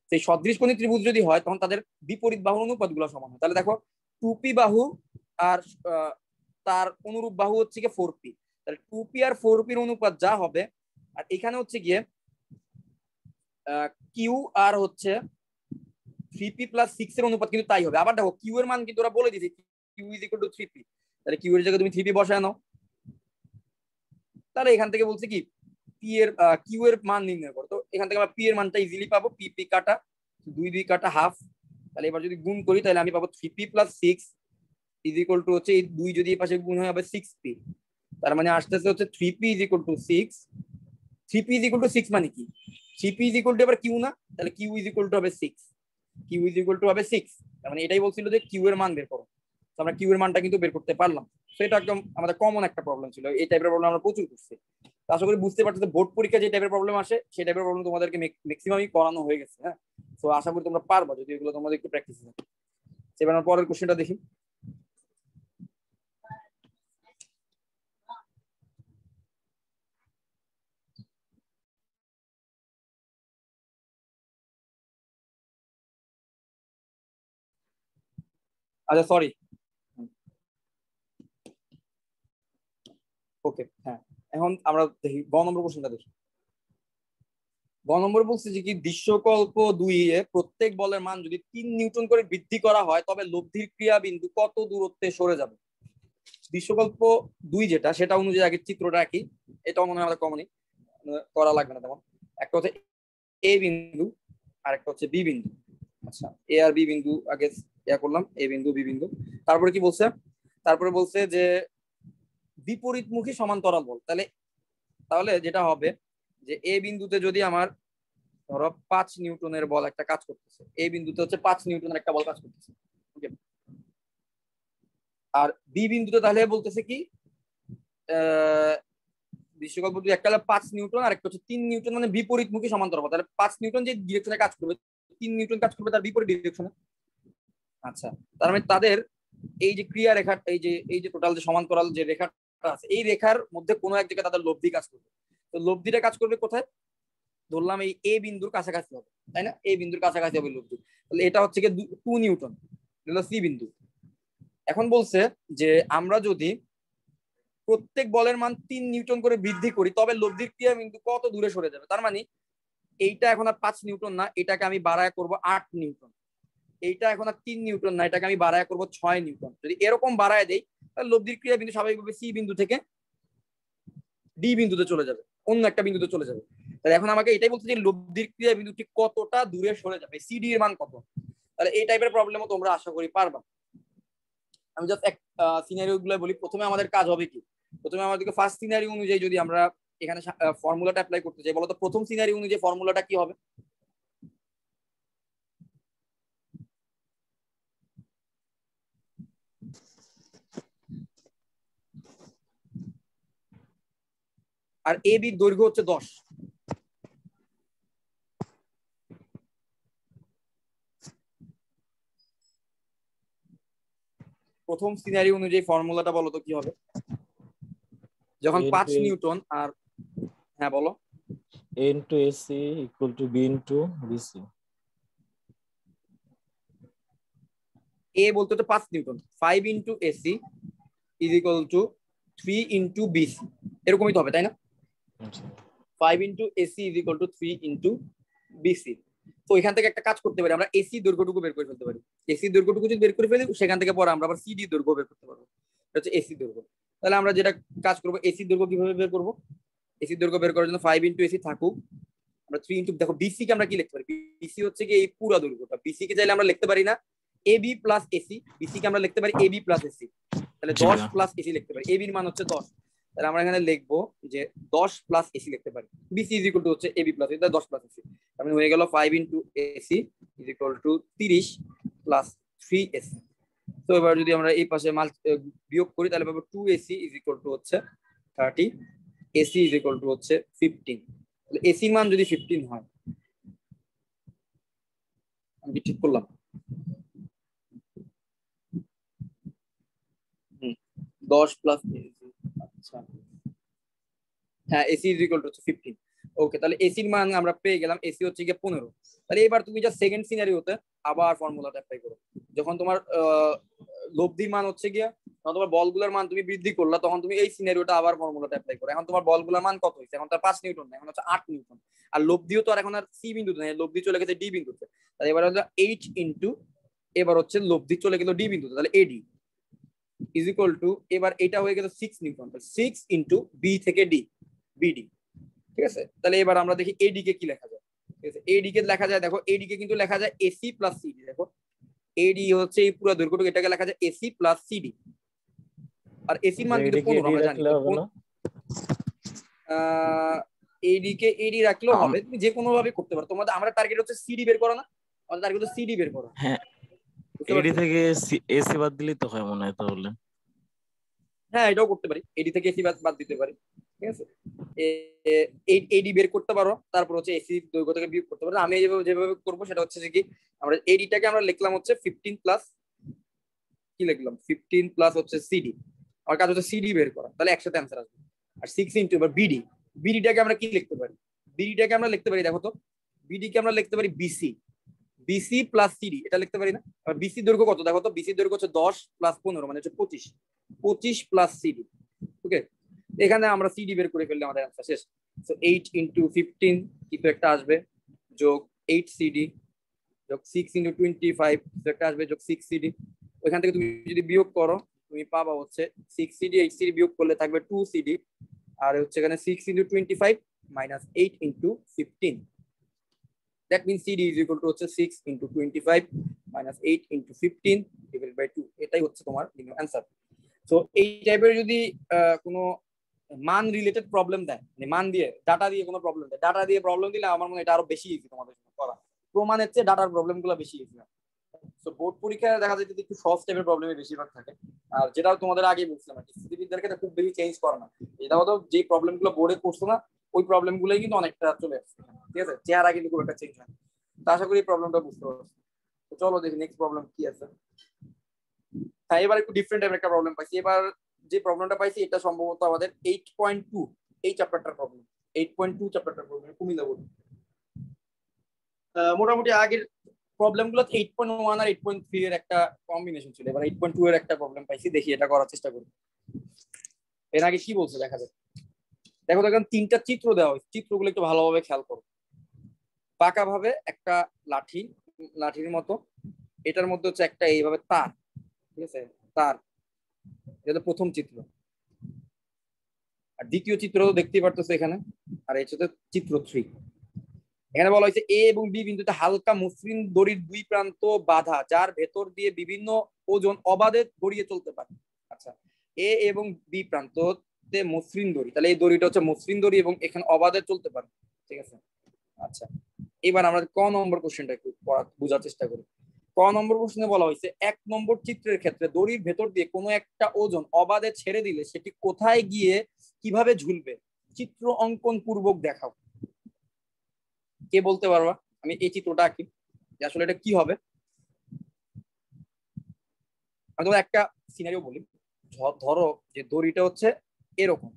সেই সদৃশকোণী ত্রিভুজ যদি হয়, তখন তাদের বিপরীত বাহুর অনুপাতগুলো সমান হয়। তাহলে দেখো টুপি বাহু আর তার অনুরূপ বাহু হচ্ছে গিয়ে ফোর পি তাহলে টু পি আর ফোর পির অনুপাত যা হবে, আর এখানে হচ্ছে গিয়ে কিউ আর হচ্ছে থ্রি পি প্লাস সিক্স এর অনুপাত কিন্তু তাই হবে। আবার দেখো কিউ এর মান কিন্তু ওরা বলে দিয়েছে Q is equal to three P তাহলে কিউ এর জায়গায় তুমি থ্রি পি বসায় নাও। তাহলে এখান থেকে বলছে কি পি এর কিউ এর মান নির্ণয় করো। এখান থেকে আমরা পি এর মানটা ইজিলি পাবো পি পি কাটা, দুই দুই কাটা হাফ তাহলে এবার যদি গুণ করি, তাহলে আমি পাবো three P plus six is equal to হচ্ছে এই দুই যদি এই পাশে গুণ হয়ে হবে সিক্স পি তার মানে আসতেছে হচ্ছে three P is equal to six three P is equal to six মানে কি? Three P is equal to এবার কিউ না, তাহলে কিউ ইজ ইকুয়াল টু হবে six Q is equal to হবে সিক্স তার মানে এটাই বলছিল যে কিউ এর মান বের করো। আমরা কিউ এর মানটা কিন্তু বের করতে পারলাম। এটা একদম আমাদের কমন একটা প্রবলেম ছিল। এই টাইপের প্রবলেম আমরা প্রচুর করছি। আশা করি বুঝতে পারছ বোর্ড পরীক্ষা যে টাইপের প্রবলেম আসে, সেই টাইপের প্রবলেম তোমাদেরকে ম্যাক্সিমামই করানো হয়ে গেছে হ্যাঁ? তো আশা করি তোমরা পারবা যদি এগুলো তোমাদের একটু প্র্যাকটিস থাকে এবার আমরা পরের কোশ্চেনটা দেখি। আচ্ছা সরি ওকে হ্যাঁ। এখন আমরা দেখি, গ নম্বর কোশ্চেনটা দেখি। গ নম্বর বলছে যে কি, দৃশ্যকল্প দুই এ প্রত্যেক বলের মান যদি তিন নিউটন করে বৃদ্ধি করা হয়, তবে লব্ধির ক্রিয়া বিন্দু কত দূরত্বে সরে যাবে? দৃশ্যকল্প দুই যেটা, সেটা অনুযায়ী আগে চিত্রটা রাখি এটাও মনে হয় আমাদের কমনই করা লাগবে না তেমন। একটা হচ্ছে এ বিন্দু, আর একটা হচ্ছে বি বিন্দু। আচ্ছা এ আর বি বিন্দু, আগে ইয়া করলাম, এ বিন্দু, বি বিন্দু। তারপরে কি বলছে? তারপরে বলছে যে বিপরীতমুখী সমান্তরাল বল। তাহলে তাহলে যেটা হবে যে এ বিন্দুতে যদি আমার ধরো পাঁচ নিউটনের বল একটা কাজ করতেছে এই বিন্দুতে হচ্ছে পাঁচ নিউটনের একটা বল কাজ করতেছে আর বি বিন্দুতে তাহলে বলতেছে কি বিশ্বকল্প একটা পাঁচ নিউটন আর একটা হচ্ছে তিন নিউটন মানে বিপরীতমুখী সমান্তরাল। তাহলে পাঁচ নিউটন যে ডিরেকশনে কাজ করবে, তিন নিউটন কাজ করবে তার বিপরীত ডিরেকশনে আচ্ছা তার মানে তাদের এই যে ক্রিয়া রেখা এই যে এই যে টোটাল যে সমান্তরাল যে রেখাটা আছে এই রেখার মধ্যে কোনো এক জায়গায় তাদের লব্ধি কাজ করবে। তো লব্ধিটা কাজ করবে কোথায়? ধরলাম এই এ বিন্দুর কাছাকাছি হবে, তাই না? এই বিন্দুর কাছাকাছি হবে লব্ধি। তাহলে এটা হচ্ছে গিয়ে টু নিউটন সি বিন্দু। এখন বলছে যে আমরা যদি প্রত্যেক বলের মান তিন নিউটন করে বৃদ্ধি করি, তবে লব্ধির ক্রিয়া বিন্দু কত দূরে সরে যাবে? তার মানে এইটা এখন আর পাঁচ নিউটন না, এটাকে আমি বাড়ায় করব আট নিউটন। এইটা এখন আর তিন নিউটন না, এটাকে আমি বাড়ায় করব ছয় নিউটন যদি এরকম বাড়ায় দেই, তাহলে লব্ধির ক্রিয়া বিন্দু স্বাভাবিকভাবে সি বিন্দু থেকে ডি বিন্দুতে চলে যাবে, অন্য একটা বিন্দুতে চলে যাবে। তাহলে এখন আমাকে এটাই বলতে যে লব্ধির ক্রিয়া বিন্দু ঠিক কতটা দূরে সরে যাবে সিডি এর মান কত? তাহলে এই টাইপের প্রবলেমও তোমরা আশা করি পারবা। আমি জাস্ট এক সিনারিও গুলো বলি, প্রথমে আমাদের কাজ হবে কি? প্রথমে আমাদেরকে ফার্স্ট সিনারি অনুযায়ী যদি আমরা এখানে ফর্মুলাটা অ্যাপ্লাই করতে চাই, বলতো প্রথম সিনারি অনুযায়ী ফর্মুলাটা কি হবে? আর এ বি দৈর্ঘ্য হচ্ছে দশ। প্রথম সিনারি অনুযায়ী ফর্মুলাটা বলো তো কি হবে? যখন পাঁচ নিউটন আর হ্যাঁ বলো। A into AC equal to B into BC. এ বলতে হচ্ছে পাঁচ Newton. Five into AC is equal to three into BC এরকমই তো হবে তাই না। Five into AC is equal to three into BC তো এখান থেকে একটা কাজ করতে পারি আমরা এসি দৈর্ঘ্যটুকু বের করে ফেলতে পারি। এসি দৈর্ঘ্যটুকু যদি বের করে ফেলি সেখান থেকে পরে আমরা আবার সিডি দৈর্ঘ্য বের করতে পারব। এটা হচ্ছে এসি দৈর্ঘ্য। তাহলে আমরা যেটা কাজ করব এসি দৈর্ঘ্য কীভাবে বের করব? এসি দৈর্ঘ্য বের করার জন্য ফাইভ ইন্টু এসি থাকুক। আমরা থ্রি ইন্টু দেখো বিসি কে আমরা কি লিখতে পারি? বিসি হচ্ছে কি এই পুরো দৈর্ঘ্যটা। বিসি কে চাইলে আমরা লিখতে পারি না। এবি প্লাস এসি বিসি কে আমরা লিখতে পারি এবি প্লাস এসি তাহলে দশ প্লাস এসি লিখতে পারি। এবির মান হচ্ছে দশ। তাহলে আমরা এখানে লিখব যে দশ প্লাস এসি লিখতে পারি। বিসি ইজ ইকুয়াল টু হচ্ছে এবি প্লাস এটা দশ প্লাস এসি তার মানে হয়ে গেল five into AC is equal to তিরিশ প্লাস থ্রি এসি তো এবার যদি আমরা এই পাশে মাল বিয়োগ করি, তাহলে পাবো two AC is equal to হচ্ছে thirty AC is equal to হচ্ছে ফিফটিন তাহলে এসির মান যদি ফিফটিন হয়, আমি ঠিক করলাম? দশ প্লাস হ্যাঁ AC is equal to fifteen okay তাহলে এসির মান আমরা পেয়ে গেলাম এসি হচ্ছে গিয়ে পনেরো। তাহলে এবার তুমি যা সেকেন্ড সিনারিওতে আবার ফর্মুলাটা অ্যাপ্লাই করো। যখন তোমার লব্ধির মান হচ্ছে গিয়া তখন তোমার বলগুলোর মান তুমি বৃদ্ধি করলা, তখন তুমি এই সিনারিওটা আবার ফর্মুলাটা অ্যাপ্লাই করো। এখন তোমার বলগুলোর মান কত হয়েছে? এখন তার পাঁচ নিউটন এখন হচ্ছে আট নিউটন। আর লব্ধিও তো আর এখন আর সি বিন্দুতে নেই, লব্ধি চলে গেছে ডি বিন্দুতে। তাহলে এবার হচ্ছে এইচ ইন্টু এবার হচ্ছে লব্ধি চলে গেল ডি বিন্দুতে। তাহলে এডি ইজ ইকুয়াল টু এবার এটা হয়ে গেল six newton six into B থেকে ডি বিডি ঠিক আছে? তাহলে এবার আমরা দেখি এডি কে কি লেখা যায়? ঠিক আছে এডি কে লেখা যায় দেখো এডি কে কিন্তু লেখা যায় এসি প্লাস সিডি দেখো। এডি হচ্ছে এই পুরো দৈর্ঘ্যটুকু এটাকে লেখা যায় এসি প্লাস সিডি আর এসির মান কিন্তু পনেরো এডি আমরা জানি। এডি কে এডি রাখলেও হবে। তুমি যে কোনো ভাবে করতে পারো। তোমাদের আমরা টার্গেট হচ্ছে সিডি বের করো না। আমাদের টার্গেট হচ্ছে সিডি বের করো। হ্যাঁ এডি থেকে এসি বাদ দিলেই তো হয় মনে হয় তাহলে। হ্যাঁ এটাও করতে পারি। এডি থেকে এসি বাদ দিতে পারি। ঠিক আছে? এডি বের করতে পারো। তারপর হচ্ছে এসি দৈর্ঘ্য থেকে বিয়োগ করতে পারো। আমি যেভাবে যেভাবে করব সেটা হচ্ছে যে কি আমরা এডিটাকে আমরা লিখলাম হচ্ছে ফিফটিন প্লাস কি লিখলাম? ফিফটিন প্লাস হচ্ছে সিডি আমার কাজ হচ্ছে সিডি বের করা। তাহলে একসাথে অ্যান্সার আসবে। আর সিক্স ইন্টু এবার বিডি বিডিটাকে আমরা কি লিখতে পারি? বিডিটাকে আমরা লিখতে পারি দেখো তো। বিডিকে আমরা লিখতে পারি বিসি বিসি প্লাস সিডি এটা লিখতে পারি না? বিসি দৈর্ঘ্য কত? দেখো তো বিসি দৈর্ঘ্য হচ্ছে দশ প্লাস পনেরো মানে হচ্ছে পঁচিশ। পঁচিশ প্লাস সিডি ওকে এখানে আমরা সিডি বের করে ফেললে আমাদের অ্যান্সার শেষ। সো এইট ইন্টু ফিফটিন কিছু একটা আসবে, যোগ এইট সিডি যোগ সিক্স ইন্টু টোয়েন্টি ফাইভ কিছু একটা আসবে, যোগ সিক্স সিডি ওইখান থেকে তুমি যদি বিয়োগ করো, তুমি পাবা হচ্ছে সিক্স সিডি এইট সিডি বিয়োগ করলে থাকবে টু সিডি আর হচ্ছে এখানে six into twenty five minus eight into fifteen that mean CD is equal to হচ্ছে six into twenty five minus eight into fifteen divide by two এটাই হচ্ছে তোমার অ্যান্সার তো এই টাইপের যদি কোনো মান রিলেটেড প্রবলেম দেয় মানে মান দিয়ে ডাটা দিয়ে কোনো প্রবলেম দেয় ডাটা দিয়ে প্রবলেম দিলে আমার মনে হয় এটা আরও বেশি ইজি তোমাদের করা। প্রমাণের চেয়ে ডাটার প্রবলেমগুলো বেশি ইজি তো বোর্ড পরীক্ষায় দেখা যায় যদি একটু সহজ টাইপের প্রবলেমে বেশিরভাগ থাকে, আর যেটা তোমাদের আগে বলছিলাম আর খুব বেশি চেঞ্জ করে না। এটা হয়তো যে প্রবলেমগুলো বোর্ডে করছ না ওই প্রবলেম গুলোই কিন্তু অনেকটা চলে আসছে। ঠিক আছে? চেহারা কিন্তু খুব একটা চেঞ্জ হয় তো আশা করি প্রবলেমটা বুঝতে পারছ। তো চলো দেখি নেক্সট প্রবলেম কি আছে। হ্যাঁ এবার একটু ডিফারেন্ট টাইপের একটা প্রবলেম পাইছি। এবার যে প্রবলেমটা পাইছি, এটা সম্ভবত আমাদের এইট পয়েন্ট টু এই চ্যাপ্টারটার প্রবলেম এইট পয়েন্ট টু চ্যাপ্টারটার প্রবলেম কুমিল্লা বোর্ড মোটামুটি আগের প্রবলেমগুলো এইট পয়েন্ট ওয়ান আর এইট পয়েন্ট থ্রি এর একটা কম্বিনেশন ছিল। এবার এইট পয়েন্ট টু এর একটা প্রবলেম পাইছি। দেখি এটা করার চেষ্টা করি। এর আগে কি বলছে দেখা যাক। দেখো দেখেন তিনটা চিত্র দেওয়া হয়েছে। চিত্রগুলো একটু ভালোভাবে খেয়াল করো। পাকা ভাবে একটা লাঠি, লাঠির মতো। এটার মধ্যে হচ্ছে একটা এইভাবে তার, ঠিক আছে? তার, এটা প্রথম চিত্র। আর দ্বিতীয় চিত্র দেখতেই পারতেছো এখানে। আর এটা হচ্ছে চিত্র থ্রি এখানে বলা হয়েছে এ এবং বি বিন্দুতে হালকা মসৃণ দড়ির দুই প্রান্ত বাধা, যার ভেতর দিয়ে বিভিন্ন ওজন অবাধে গড়িয়ে চলতে পারে। আচ্ছা এ এবং বি প্রান্ততে মসৃণ দড়ি। তাহলে এই দড়িটা হচ্ছে মসৃণ দড়ি এবং এখানে অবাধে চলতে পারে। ঠিক আছে? আচ্ছা। এবার আমরা ক নম্বর কোশ্চেনটা একটু বোঝার চেষ্টা করি। ক নম্বর প্রশ্নে বলা হয়েছে, এক নম্বর চিত্রের ক্ষেত্রে দড়ির ভেতর দিয়ে কোনো একটা ওজন অবাধে ছেড়ে দিলে সেটি কোথায় গিয়ে কীভাবে ঝুলবে? চিত্র অঙ্কন পূর্বক দেখাও। কে বলতে পারবা? আমি এই চিত্রটা আঁকি। যে আসলে এটা কি হবে? আমি তোমার একটা সিনারিও বলি। ধরো যে দড়িটা হচ্ছে এরকম।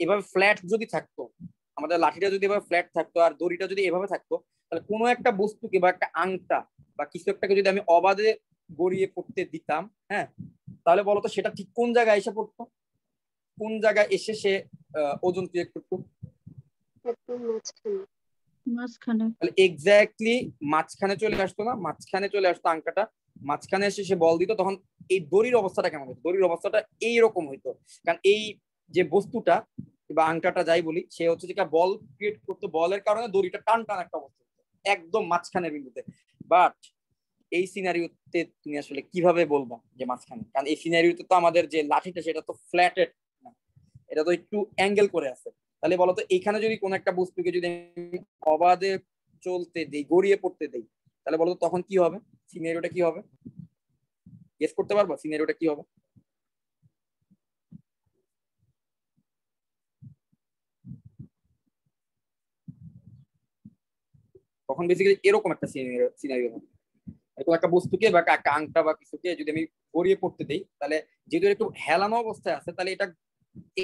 এভাবে ফ্ল্যাট যদি থাকতো আমাদের লাঠিটা যদি এভাবে ফ্ল্যাট থাকতো আর দড়িটা যদি এভাবে থাকতো তাহলে কোনো একটা বস্তুকে বা একটা আংটা বা কিছু একটাকে যদি আমি অবাধে গড়িয়ে পড়তে দিতাম হ্যাঁ তাহলে বলতো সেটা ঠিক কোন জায়গায় এসে পড়তো? কোন জায়গায় এসে সে ওজন ক্রিয়েট করতো? তাহলে এক্স্যাক্টলি মাঝখানে চলে আসতো না মাঝখানে চলে আসতো আংকাটা মাঝখানে এসে সে বল দিত তখন এই দড়ির অবস্থাটা কেমন হতো? দড়ির অবস্থাটা এইরকম হইতো। কারণ এই যে বস্তুটা বা আংটাটা যাই বলি, সে হচ্ছে যেটা বল ক্রিয়েট করতো বলের কারণে দড়িটা টান টান একটা অবস্থা একদম মাঝখানে বিন্দুতে। বাট এই সিনারিওতে তুমি আসলে কীভাবে বলবা যে মাঝখানে? কারণ এই সিনারিওতে তো আমাদের যে লাঠিটা, সেটা তো ফ্ল্যাটেড না, এটা তো একটু অ্যাঙ্গেল করে আছে। তাহলে বলতো এইখানে যদি কোন একটা বস্তুকে যদি অবাধে চলতে দেই, গড়িয়ে পড়তে দেই, তাহলে বলতো তখন কি হবে? সিনারিওটা কি হবে? গেস করতে পারব? সিনারিওটা কি হবে? তখন বেসিক্যালি এরকম একটা সিনারিও সিনারিও হবে। এরকম একটা বস্তুকে বা আংটা বা কিছুকে যদি আমি গড়িয়ে পড়তে দিই, তাহলে যেহেতু একটু হেলানো অবস্থায় আছে, তাহলে এটা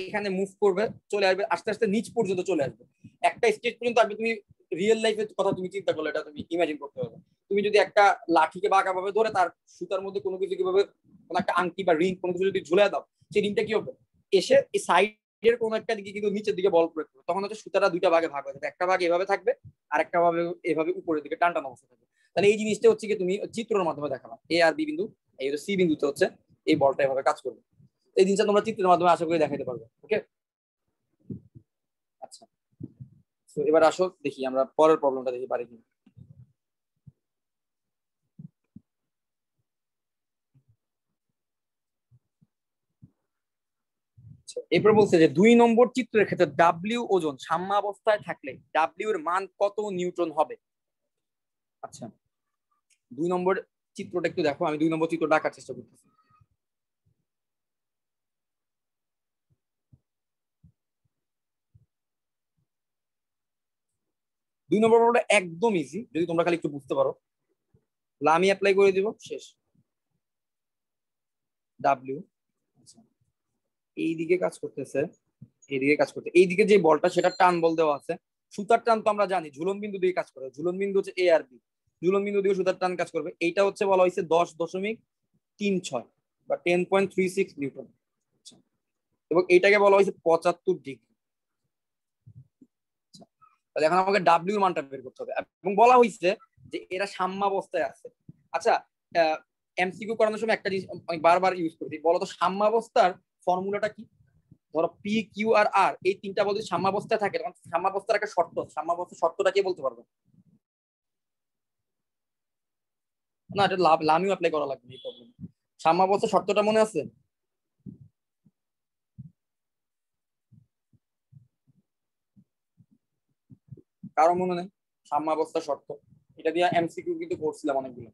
এখানে মুভ করবে, চলে আসবে, আস্তে আস্তে নিচ পর্যন্ত চলে আসবে। একটা স্টেজ পর্যন্ত আসবে তুমি রিয়েল লাইফের কথা তুমি চিন্তা করলে, এটা তুমি ইমাজিন করতে পারবে। তুমি যদি একটা লাঠিকে বাঁকা ভাবে ধরে তার সুতার মধ্যে কোনো কিছু কীভাবে, কোনো একটা আংটি বা রিং কোনো কিছু যদি ঝুলে দাও, সেই রিংটা কি হবে? এসে এই সাইডের কোনো একটা দিকে কিন্তু নিচের দিকে বল প্রয়োগ করবে। তখন হচ্ছে সুতাটা দুইটা ভাগে ভাগ হয়ে যাবে। একটা ভাগ এভাবে থাকবে আর একটা ভাবে এভাবে উপরের দিকে টান টান অবস্থা থাকবে তাহলে এই জিনিসটা হচ্ছে কি তুমি চিত্রের মাধ্যমে দেখাবা। এ আর বি বিন্দু, এই সি বিন্দুতে হচ্ছে এই বলটা এভাবে কাজ করবে। এই জিনিসটা তোমরা চিত্রের মাধ্যমে আশা করি দেখাইতে পারবে ওকে আচ্ছা। তো এবার আসো, দেখি আমরা পরের প্রবলেমটা দেখি পারি কিনা। এরপর বলছে যে দুই নম্বর চিত্রের ক্ষেত্রে ডাব্লিউ ওজন সাম্যাবস্থায় থাকলে ডাব্লিউ এর মান কত নিউটন হবে? আচ্ছা দুই নম্বর চিত্রটা একটু দেখো, আমি দুই নম্বর চিত্র ডাকার চেষ্টা করতেছি। দুই নম্বর প্রবলেমটা একদম ইজি যদি তোমরা খালি একটু বুঝতে পারো। আমি অ্যাপ্লাই করে দিব, শেষ। ডাব্লিউ এই দিকে কাজ করতেছে, এইদিকে কাজ করতে, এইদিকে যে বলটা সেটা টান বল দেওয়া আছে। সুতার টান তো আমরা জানি, ঝুলন বিন্দু দিয়ে কাজ করে, ঝুলন বিন্দু হচ্ছে এ আর বি ঝুলন বিন্দু দিয়ে সুতার টান কাজ করবে। এইটা হচ্ছে বলা হয়েছে দশ দশমিক তিন ছয় বা ten point three six newton. এবং এইটাকে বলা হয়েছে পঁচাত্তর ডিগ্রি। তাহলে এখন আমাকে ডাব্লিউ মানটা বের করতে হবে। এবং বলা হয়েছে যে এরা সাম্যাবস্থায় আছে। আচ্ছা এমসিকিউ করানোর সময় একটা জিনিস আমি বারবার ইউজ করি বলতো সাম্যাবস্থার ফর্মুলাটা কি? ধরো পি কিউ আর আর এই তিনটা বলতে সাম্যাবস্থায় থাকে, তখন সাম্যাবস্থার একটা শর্ত সাম্যাবস্থার শর্তটা কে বলতে পারবে? না, এটা লাভ লামিও অ্যাপ্লাই করা লাগবে, এই প্রবলেম সাম্যাবস্থার শর্তটা মনে আছে? কারও মনে নেই? সাম্যাবস্থা শর্ত। এটা দিয়ে এমসিকিউ কিন্তু করছিলাম অনেকগুলো।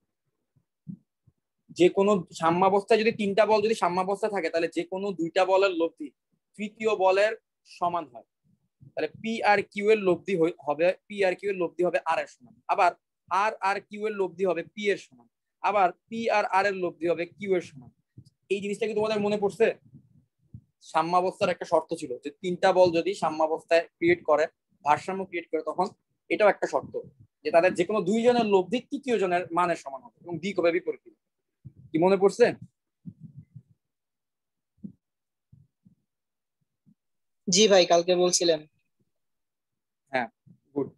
যে কোনো সাম্যাবস্থায় যদি তিনটা বল যদি সাম্যাবস্থায় থাকে, তাহলে যে কোনো দুইটা বলের লব্ধি তৃতীয় বলের সমান হয়। তাহলে পি আর কিউ এর লব্ধি হবে পি আর কিউ এর লব্ধি হবে আর এর সমান। আবার আর আর কিউ এর লব্ধি হবে পি এর সমান। আবার পি আর আর এর লব্ধি হবে কিউ এর সমান। এই জিনিসটা কি তোমাদের মনে পড়ছে? সাম্যাবস্থার একটা শর্ত ছিল যে তিনটা বল যদি সাম্যাবস্থায় ক্রিয়েট করে, ভারসাম্য ক্রিয়েট করে, তখন এটাও একটা শর্ত যে তাদের যে কোনো দুইজনের লব্ধি তৃতীয় জনের মানের সমান হবে এবং দিক হবে বিপরীত। কি মনে পড়ছে? জি ভাই কালকে বলছিলেন। হ্যাঁ গুড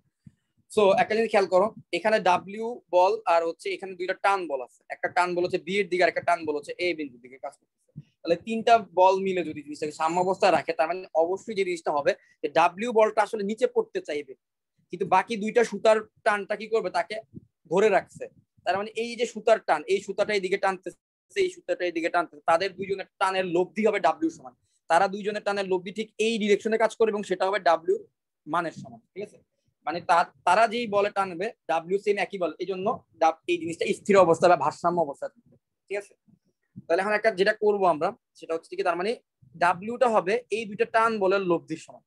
সো একটা জিনিস খেয়াল করো এখানে ডাব্লিউ বল আর হচ্ছে এখানে দুইটা টান বল আছে। একটা টান বল হচ্ছে বি এর দিকে আর একটা টান বল হচ্ছে এ বিন্দুর দিকে কাজ করতেছে। তাহলে তিনটা বল মিলে যদি জিনিসটাকে সাম্যাবস্থায় রাখে তার মানে অবশ্যই যে জিনিসটা হবে যে ডাব্লিউ বলটা আসলে নিচে পড়তে চাইবে। কিন্তু বাকি দুইটা সুতার টানটা কি করবে? তাকে ধরে রাখছে। তার মানে এই যে সুতার টান, এই সুতাটা এই দিকে টানতেছে, এই সুতাটা এই দিকে টানতেছে, তাদের দুইজনের টানের লব্ধি হবে ডাব্লিউ সমান। তারা দুইজনের টানের লব্ধি ঠিক এই ডিরেকশনে কাজ করবে এবং সেটা হবে ডাব্লিউ মানের সমান, ঠিক আছে? মানে তারা যেই বলে টানবে ডাব্লিউ সেম একই বল, এই জন্য এই জিনিসটা স্থির অবস্থা বা ভারসাম্য অবস্থা ঠিক আছে? তাহলে এখন একটা যেটা করব আমরা, সেটা হচ্ছে কি, তার মানে ডাব্লিউটা হবে এই দুইটা টান বলের লব্ধির সমান।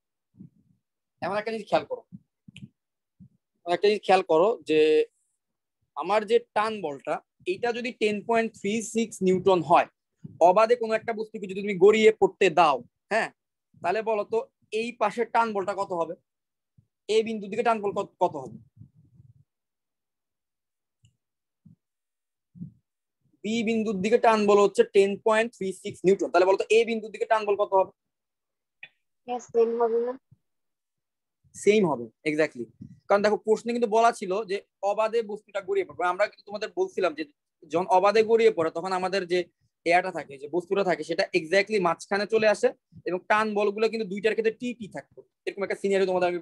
এমন একটা জিনিস খেয়াল করো। একটা জিনিস খেয়াল করো যে আমার যে টান বলটা এইটা যদি ten point three six newton হয় অবাধে কোনো একটা বস্তুকে যদি তুমি গড়িয়ে পড়তে দাও হ্যাঁ? তাহলে বলো তো এই পাশের টান বলটা কত হবে? এই বিন্দু দিকে টান বল কত- হবে? বি বিন্দুর দিকে টান বল হচ্ছে ten point three six newton. তাহলে বলতো এ বিন্দুর দিকে টান বল কত হবে? সেম হবে এক্স্যাক্টলি কারণ দেখো প্রশ্নে কিন্তু বলা ছিল যে অবাধে বস্তুটা গড়িয়ে পড়বে আমরা কিন্তু তোমাদের বলছিলাম যে যখন অবাধে গড়িয়ে পড়ে তখন আমাদের যে এয়াটা থাকে, যে বস্তুটা থাকে সেটা এক্স্যাক্টলি মাঝখানে চলে আসে এবং টান বলগুলো কিন্তু দুইটার ক্ষেত্রে টি টি থাকতো। এরকম একটা সিনিয়র তোমাদের আমি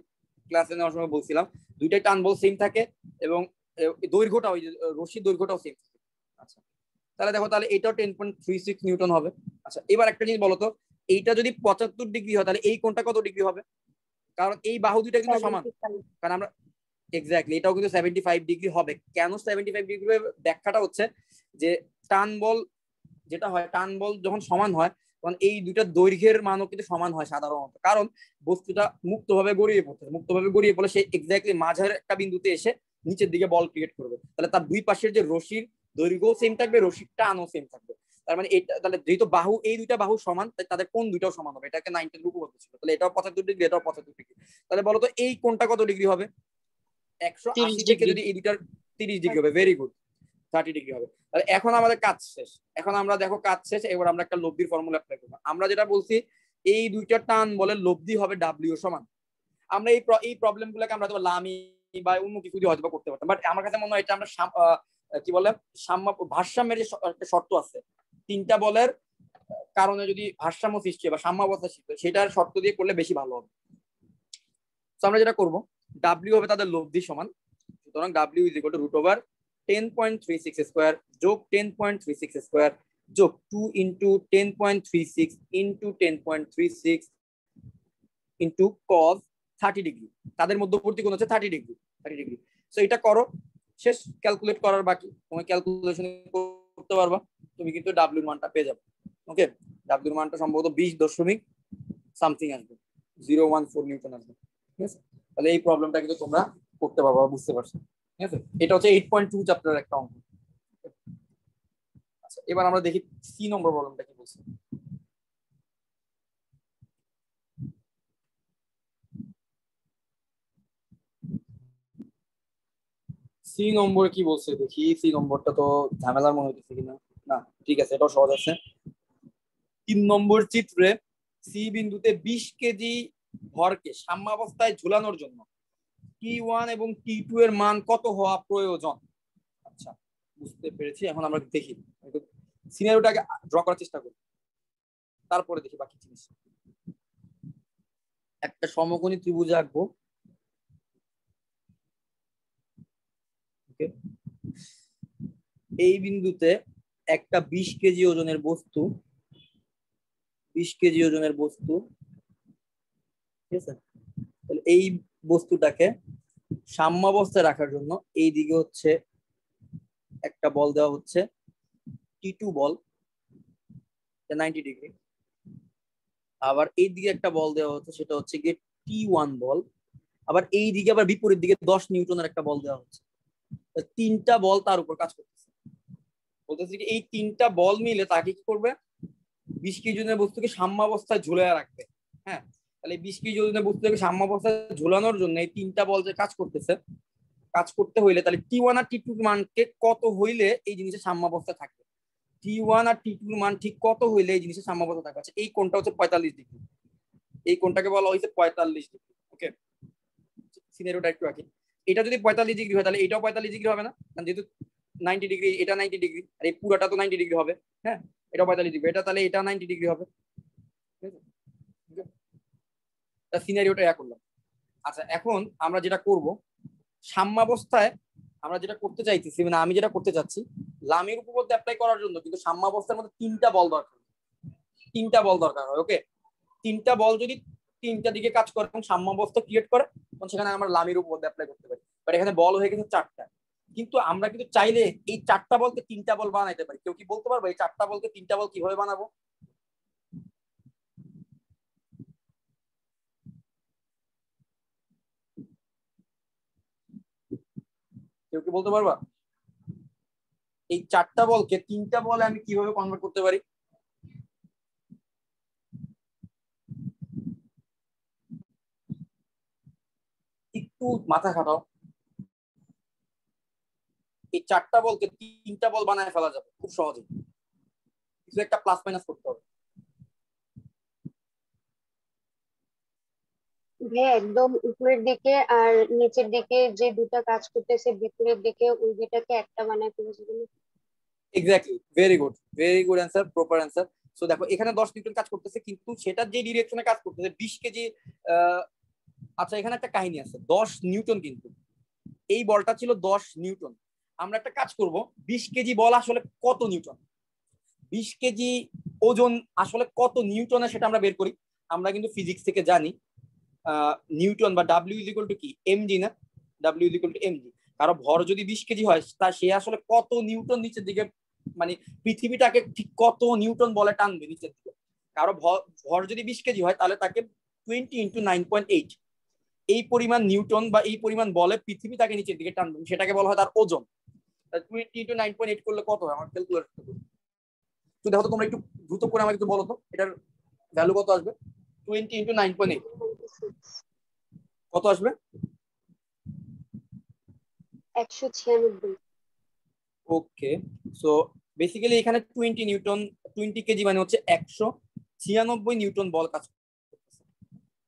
ক্লাসে নেওয়ার সময় বলছিলাম। দুইটাই টান বল সেম থাকে এবং দৈর্ঘ্যটা ওই রশির দৈর্ঘ্যটাও সেম থাকে। আচ্ছা তাহলে দেখো তাহলে এটাও ten point three six newton হবে। আচ্ছা এবার একটা জিনিস বলো তো, এইটা যদি পঁচাত্তর ডিগ্রি হয় তাহলে এই কোনটা কত ডিগ্রি হবে? কারণ এই বাহু দুইটা কিন্তু সমান। কারণ আমরা এক্স্যাক্টলি এটাও কিন্তু সেভেন্টি ফাইভ ডিগ্রি হবে। কেন সেভেন্টি ফাইভ ডিগ্রি ব্যাখ্যাটা হচ্ছে যে টান বল যেটা হয় টান বল যখন সমান হয় তখন এই দুইটা দৈর্ঘ্যের মানও কিন্তু সমান হয় সাধারণত। কারণ বস্তুটা মুক্তভাবে গড়িয়ে পড়ছে মুক্তভাবে গড়িয়ে পড়লে সে এক্স্যাক্টলি মাঝের একটা বিন্দুতে এসে নিচের দিকে বল ক্রিয়েট করবে। তাহলে তার দুই পাশের যে রশির দৈর্ঘ্য সেম থাকবে রশির টানও সেম থাকবে। তার মানে এটা তাহলে যেহেতু বাহু এই দুইটা বাহু সমান তাদের কোন দুইটাও সমান হবে? এটাকে নাইনটেন উপপাদ্য ছিল। তাহলে এটাও পঁচাত্তর ডিগ্রি এটাও পঁচাত্তর ডিগ্রি তাহলে বলো তো এই কোনটা কত ডিগ্রি হবে? একশো 30 আশি থেকে যদি এই দুইটার তিরিশ ডিগ্রি হবে ভেরি গুড থার্টি ডিগ্রি হবে। তাহলে এখন আমাদের কাজ শেষ। এখন আমরা দেখো কাজ শেষ এবার আমরা একটা লব্ধির ফর্মুলা অ্যাপ্লাই করব। আমরা যেটা বলছি এই দুইটা টান বলে লব্ধি হবে ডাব্লিউ সমান। আমরা এই এই প্রবলেম গুলোকে আমরা হয়তো লামি বা অন্য কিছু দিয়ে হয়তো করতে পারতাম। বাট আমার কাছে মনে হয় এটা আমরা কি বলে সাম্য ভারসাম্যের যে শর্ত আছে তিনটা বলের কারণে যদি ভারসাম্য সৃষ্টি হয় বা সাম্যাবস্থা সৃষ্টি হয়, সেটার শর্ত দিয়ে করলে বেশি ভালো হবে। তো আমরা যেটা করব ডাব্লিউ হবে তাদের লব্ধি সমান। সুতরাং W is equal to root over ten point three six square যোগ ten point three six square যোগ two into ten point three six into ten point three six into cos thirty degree তাদের মধ্যবর্তী কোণ হচ্ছে thirty degree thirty degree so এটা করো। শেষ calculate করার বাকি। তুমি ক্যালকুলেশন করতে পারবা। তুমি কিন্তু ডাব্লিউর মানটা পেয়ে যাবে। ওকে ডাব্লিউর মানটা সম্ভবত বিশ দশমিক সামথিং আসবে। জিরো ওয়ান ফোর নিউটন আসবে। ঠিক আছে? তাহলে এই প্রবলেমটা কিন্তু তোমরা করতে পারবা বা বুঝতে পারছ। ঠিক আছে? এটা হচ্ছে এইট পয়েন্ট টু চ্যাপ্টারের একটা অঙ্ক। আচ্ছা এবার আমরা দেখি সি নম্বর প্রবলেমটা কি বলছে। সি নম্বর কি বলছে? দেখি সি নম্বরটা তো ঝামেলার মনে হইতেছে কিনা। ঠিক আছে, এটাও সহজ আছে। তিন নম্বর চিত্রে সি বিন্দুতে বিশ কেজি ভরকে সাম্যাবস্থায় ঝুলানোর জন্য টি ওয়ান এবং টি টু এর মান কত হওয়া প্রয়োজন? আচ্ছা বুঝতে পেরেছি, এখন আমরা দেখি। সিনারিওটাকে ড্র করার চেষ্টা করি। তারপরে দেখি বাকি জিনিস। একটা সমকোণী ত্রিভুজ আঁকবো। এই বিন্দুতে একটা বিশ কেজি ওজনের বস্তু, বিশ কেজি ওজনের বস্তু, ঠিক আছে? তাহলে এই বস্তুটাকে সাম্যাবস্থায় রাখার জন্য এই দিকে হচ্ছে একটা বল দেওয়া হচ্ছে টি টু বল নাইনটি ডিগ্রি আবার এই দিকে একটা বল দেওয়া হচ্ছে, সেটা হচ্ছে গিয়ে টি ওয়ান বল। আবার এই দিকে আবার বিপরীত দিকে দশ নিউটনের একটা বল দেওয়া হচ্ছে। তিনটা বল তার উপর কাজ করতেছে। বলতেছে এই তিনটা বল মিলে তাকে কি করবে? বিশ কেজি ওজনের বস্তুকে সাম্যাবস্থায় ঝুলে রাখবে। হ্যাঁ? তাহলে বিশ কেজি ওজনের বস্তুকে সাম্যাবস্থায় ঝুলানোর জন্য এই তিনটা বল যে কাজ করতেছে, কাজ করতে হইলে তাহলে টি ওয়ান আর টি টুর মানকে কত হইলে এই জিনিসের সাম্যাবস্থায় থাকবে? টি ওয়ান আর টি টুর মান ঠিক কত হইলে এই জিনিসের সাম্যাবস্থা থাকবে? আচ্ছা এই কোনটা হচ্ছে পঁয়তাল্লিশ ডিগ্রি। এই কোনটাকে বলা হয়েছে পঁয়তাল্লিশ ডিগ্রি ওকে সিনারিওটা একটু রাখি এটা যদি পঁয়তাল্লিশ ডিগ্রি হয়, তাহলে এটাও পঁয়তাল্লিশ ডিগ্রি হবে না? কারণ যেহেতু নাইনটি ডিগ্রি এটা নাইনটি ডিগ্রি আর এই পুরোটা তো নাইনটি ডিগ্রি হবে হ্যাঁ? এটা পঁয়তাল্লিশ ডিগ্রি এটা তাহলে এটা নাইনটি ডিগ্রি হবে। সিনারিওটা এক করলাম। আচ্ছা এখন আমরা যেটা করব, সাম্যাবস্থায় আমরা যেটা করতে চাইতেছি মানে আমি যেটা করতে চাচ্ছি, লামের উপপাদ্য অ্যাপ্লাই করার জন্য কিন্তু সাম্যাবস্থার মধ্যে তিনটা বল দরকার তিনটা বল দরকার হয় ওকে তিনটা বল যদি তিনটা দিকে কাজ করে এবং সাম্যাবস্থা ক্রিয়েট করে, তখন সেখানে আমরা লামের উপপাদ্য অ্যাপ্লাই করতে পারি। বাট এখানে বল হয়ে গেছে চারটা। কিন্তু আমরা কিন্তু চাইলে এই চারটা বলকে তিনটা বল বানাইতে পারি। কেউ কি বলতে পারব? এই চারটা বলকে তিনটা বল কীভাবে বানাবো? কেউ কি বলতে পারবা? এই চারটা বলকে তিনটা বলে আমি কীভাবে কনভার্ট করতে পারি? একটু মাথা খাটাও। এই চারটা বলকে তিনটা বল বানায় ফেলা যাবে খুব সহজে কিছু একটা প্লাস মাইনাস করতে হবে। একদম উপরের দিকে আর নিচের দিকে যে দুটো কাজ করতেছে ভিতরের দিকে ওই দুটাকে একটা বানায় ফেলেছে exactly very good very good answer proper answer so দেখো এখানে দশ নিউটন কাজ করতেছে কিন্তু সেটা যে ডিরেকশনে কাজ করতেছে বিশ কেজি আচ্ছা এখানে একটা কাহিনী আছে। দশ নিউটন কিন্তু। এই বলটা ছিল দশ নিউটন। আমরা একটা কাজ করব, বিশ কেজি বল আসলে কত নিউটন? বিশ কেজি ওজন আসলে কত নিউটনে সেটা আমরা বের করি। আমরা কিন্তু ফিজিক্স থেকে জানি নিউটন বা ডাব্লিউ ইজ টু কি? এমজি না? W is equal to MG কারও ভর যদি বিশ কেজি হয়, তা সে আসলে কত নিউটন নিচের দিকে মানে পৃথিবীটাকে ঠিক কত নিউটন বলে টানবে নিচের দিকে? কারও ভর যদি বিশ কেজি হয়, তাহলে তাকে twenty into nine point eight এই পরিমাণ নিউটন বা এই পরিমাণ বলে পৃথিবী তাকে নিচের দিকে টানবে, সেটাকে বলা হয় তার ওজন। Twenty into nine point eight করলে কত হয়? আমার ক্যালকুলেট তো দেখো তোমরা একটু দ্রুত করে আমাকে একটু বলো তো এটার ভ্যালু কত আসবে? Twenty into nine point eight কত আসবে? একশো ছিয়ানব্বই। ওকে সো বেসিক্যালি এখানে টোয়েন্টি নিউটন টোয়েন্টি কেজি মানে হচ্ছে একশো ছিয়ানব্বই নিউটন বল কাজ করতেছে।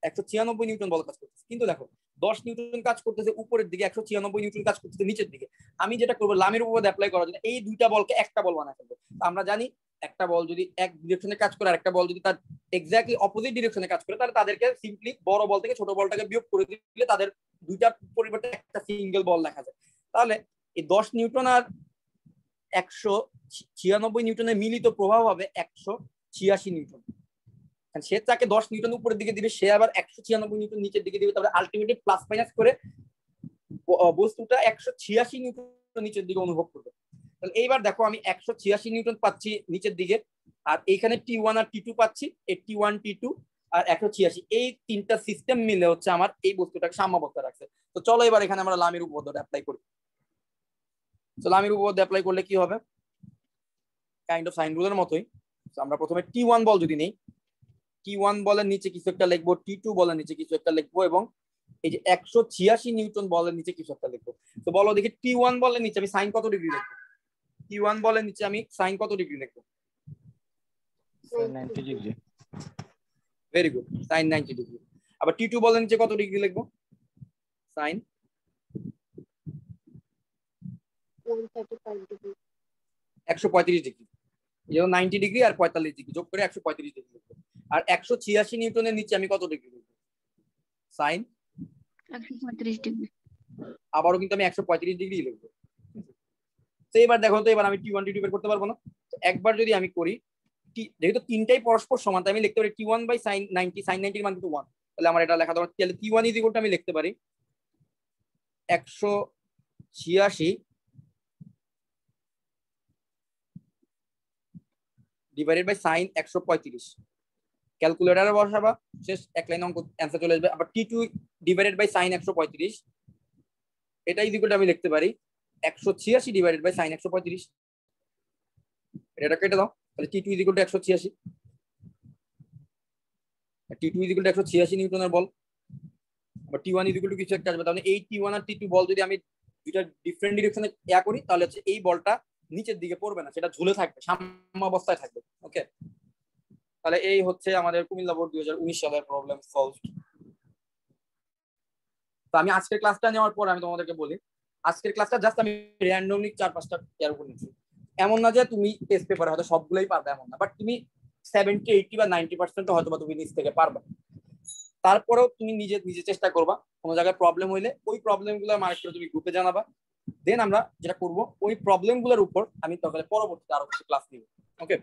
একশো ছিয়ানব্বই নিউটন বল কাজ করতেছে। কিন্তু দেখো দশ নিউটন কাজ করতেছে উপরের দিকে, একশো ছিয়ানব্বই নিউটন কাজ করতেছে নিচের দিকে। আমি যেটা করব, লামের উপর অ্যাপ্লাই করার জন্য এই দুইটা বলকে একটা বল বানায় ফেলব। আমরা জানি একটা বল যদি এক ডিরেকশনে কাজ করে আর একটা বল যদি তার এক্স্যাক্টলি অপোজিট ডিরেকশনে কাজ করে, তাহলে তাদেরকে সিম্পলি বড় বল থেকে ছোট বলটাকে বিয়োগ করে দিলে তাদের দুইটা পরিবর্তে একটা সিঙ্গেল বল দেখা যায়। তাহলে এই দশ নিউটন আর একশো ছিয়ানব্বই নিউটনের মিলিত প্রভাব হবে একশো ছিয়াশি নিউটন সে তাকে দশ নিউটন উপরের দিকে দিবে, সে আবার একশো ছিয়ানব্বই নিউটন নিচের দিকে দিবে, তারপরে আলটিমেটলি প্লাস মাইনাস করে বস্তুটা একশো ছিয়াশি নিউটন নিচের দিকে অনুভব করবে। তাহলে এইবার দেখো আমি একশো ছিয়াশি নিউটন পাচ্ছি নিচের দিকে, আর এইখানে টি ওয়ান আর টি টু পাচ্ছি টি ওয়ান টি টু আর একশো ছিয়াশি। এই তিনটা সিস্টেম মিলে হচ্ছে আমার এই বস্তুটাকে সাম্যাবস্থা রাখছে। তো চলো এবার এখানে আমরা লামের উপপাদ্যটা অ্যাপ্লাই করি। তো লামের উপপাদ্য অ্যাপ্লাই করলে কি হবে? কাইন্ড অফ সাইন রুলের মতোই। আমরা প্রথমে টি ওয়ান বল যদি নেই টি ওয়ান বলের নিচে কিছু একটা লিখব টি টু বলের নিচে কিছু একটা লিখব এবং এই যে একশো ছিয়াশি নিউটন বলের নিচে কিছু একটা লিখব। তো বলো দেখি টি ওয়ান বলের নিচে আমি সাইন কত ডিগ্রি লিখব? টি ওয়ান বলের নিচে আমি সাইন কত ডিগ্রি লিখব? Very good sine ninety degree আবার টি টু বলের নিচে কত ডিগ্রি লিখব? সাইন একশো পঁয়ত্রিশ ডিগ্রি নাইনটি ডিগ্রি আর পঁয়তাল্লিশ ডিগ্রি যোগ করে একশো পঁয়ত্রিশ ডিগ্রি লিখব। আর একশো ছিয়াশি নিউটনের নিচে আমি কত ডিগ্রি লিখব সাইন? আবারও কিন্তু আমি একশো পঁয়ত্রিশ ডিগ্রি লিখব। তো এবার দেখো তো এবার আমি টি ওয়ান টি টু বের করতে পারব না। একবার যদি আমি করি যেহেতু তিনটাই পরস্পর সমান তাই আমি লিখতে পারি T one by sine ninety sine নাইনটির মান কিন্তু ওয়ান তাহলে আমার এটা লেখা দরকার। তাহলে টি ওয়ান ইজ ইকুয়াল আমি লিখতে পারি একশো ছিয়াশি ডিভাইডেড বাই সাইন একশো পঁয়ত্রিশ। ক্যালকুলেটারে বসাবা শেষ এক লাইন অঙ্ক অ্যান্সার চলে আসবে। আবার T two divided by sine একশো পঁয়ত্রিশ, এটা ইজিকোটা আমি লিখতে পারি। একশো ছিয়াশি ডিভাইডেড বাই সাইন একশো পঁয়ত্রিশ। এটা কেটে দাও, তাহলে টি টু ইজিকোল টু একশো ছিয়াশি। টি টু ইজিকোল টু একশো ছিয়াশি নিউটনের বল। আবার টি ওয়ান ইজিকোল টু কিছু একটা আসবে, তাহলে এই টি ওয়ান আর টি টু বল যদি আমি দুইটা ডিফারেন্ট ডিরেকশনে ইয়া করি, তাহলে হচ্ছে এই বলটা নিচের দিকে পড়বে না, সেটা ঝুলে থাকবে সাম্য অবস্থায় থাকবে ওকে তাহলে এই হচ্ছে আমাদের কুমিল্লা বোর্ড দুই হাজার উনিশ সালের প্রবলেম সলভ তো আমি আজকের ক্লাসটা নেওয়ার পর আমি তোমাদেরকে বলি, আজকের ক্লাসটা জাস্ট আমি র্যান্ডমলি চার পাঁচটা ইয়ার উপর নিচ্ছি এমন না যে তুমি টেস্ট পেপারে হয়তো সবগুলোই পারবে এমন না বাট তুমি সেভেন্টি এইটি বা নাইনটি পার্সেন্ট হয়তো তুমি নিজ থেকে পারবা। তারপরেও তুমি নিজে নিজে চেষ্টা করবা, কোনো জায়গায় প্রবলেম হইলে ওই প্রবলেমগুলো মার্ক করে তুমি গ্রুপে জানাবা। দেন আমরা যেটা করব, ওই প্রবলেমগুলোর উপর আমি তখন পরবর্তীতে আরও কিছু ক্লাস নিব ওকে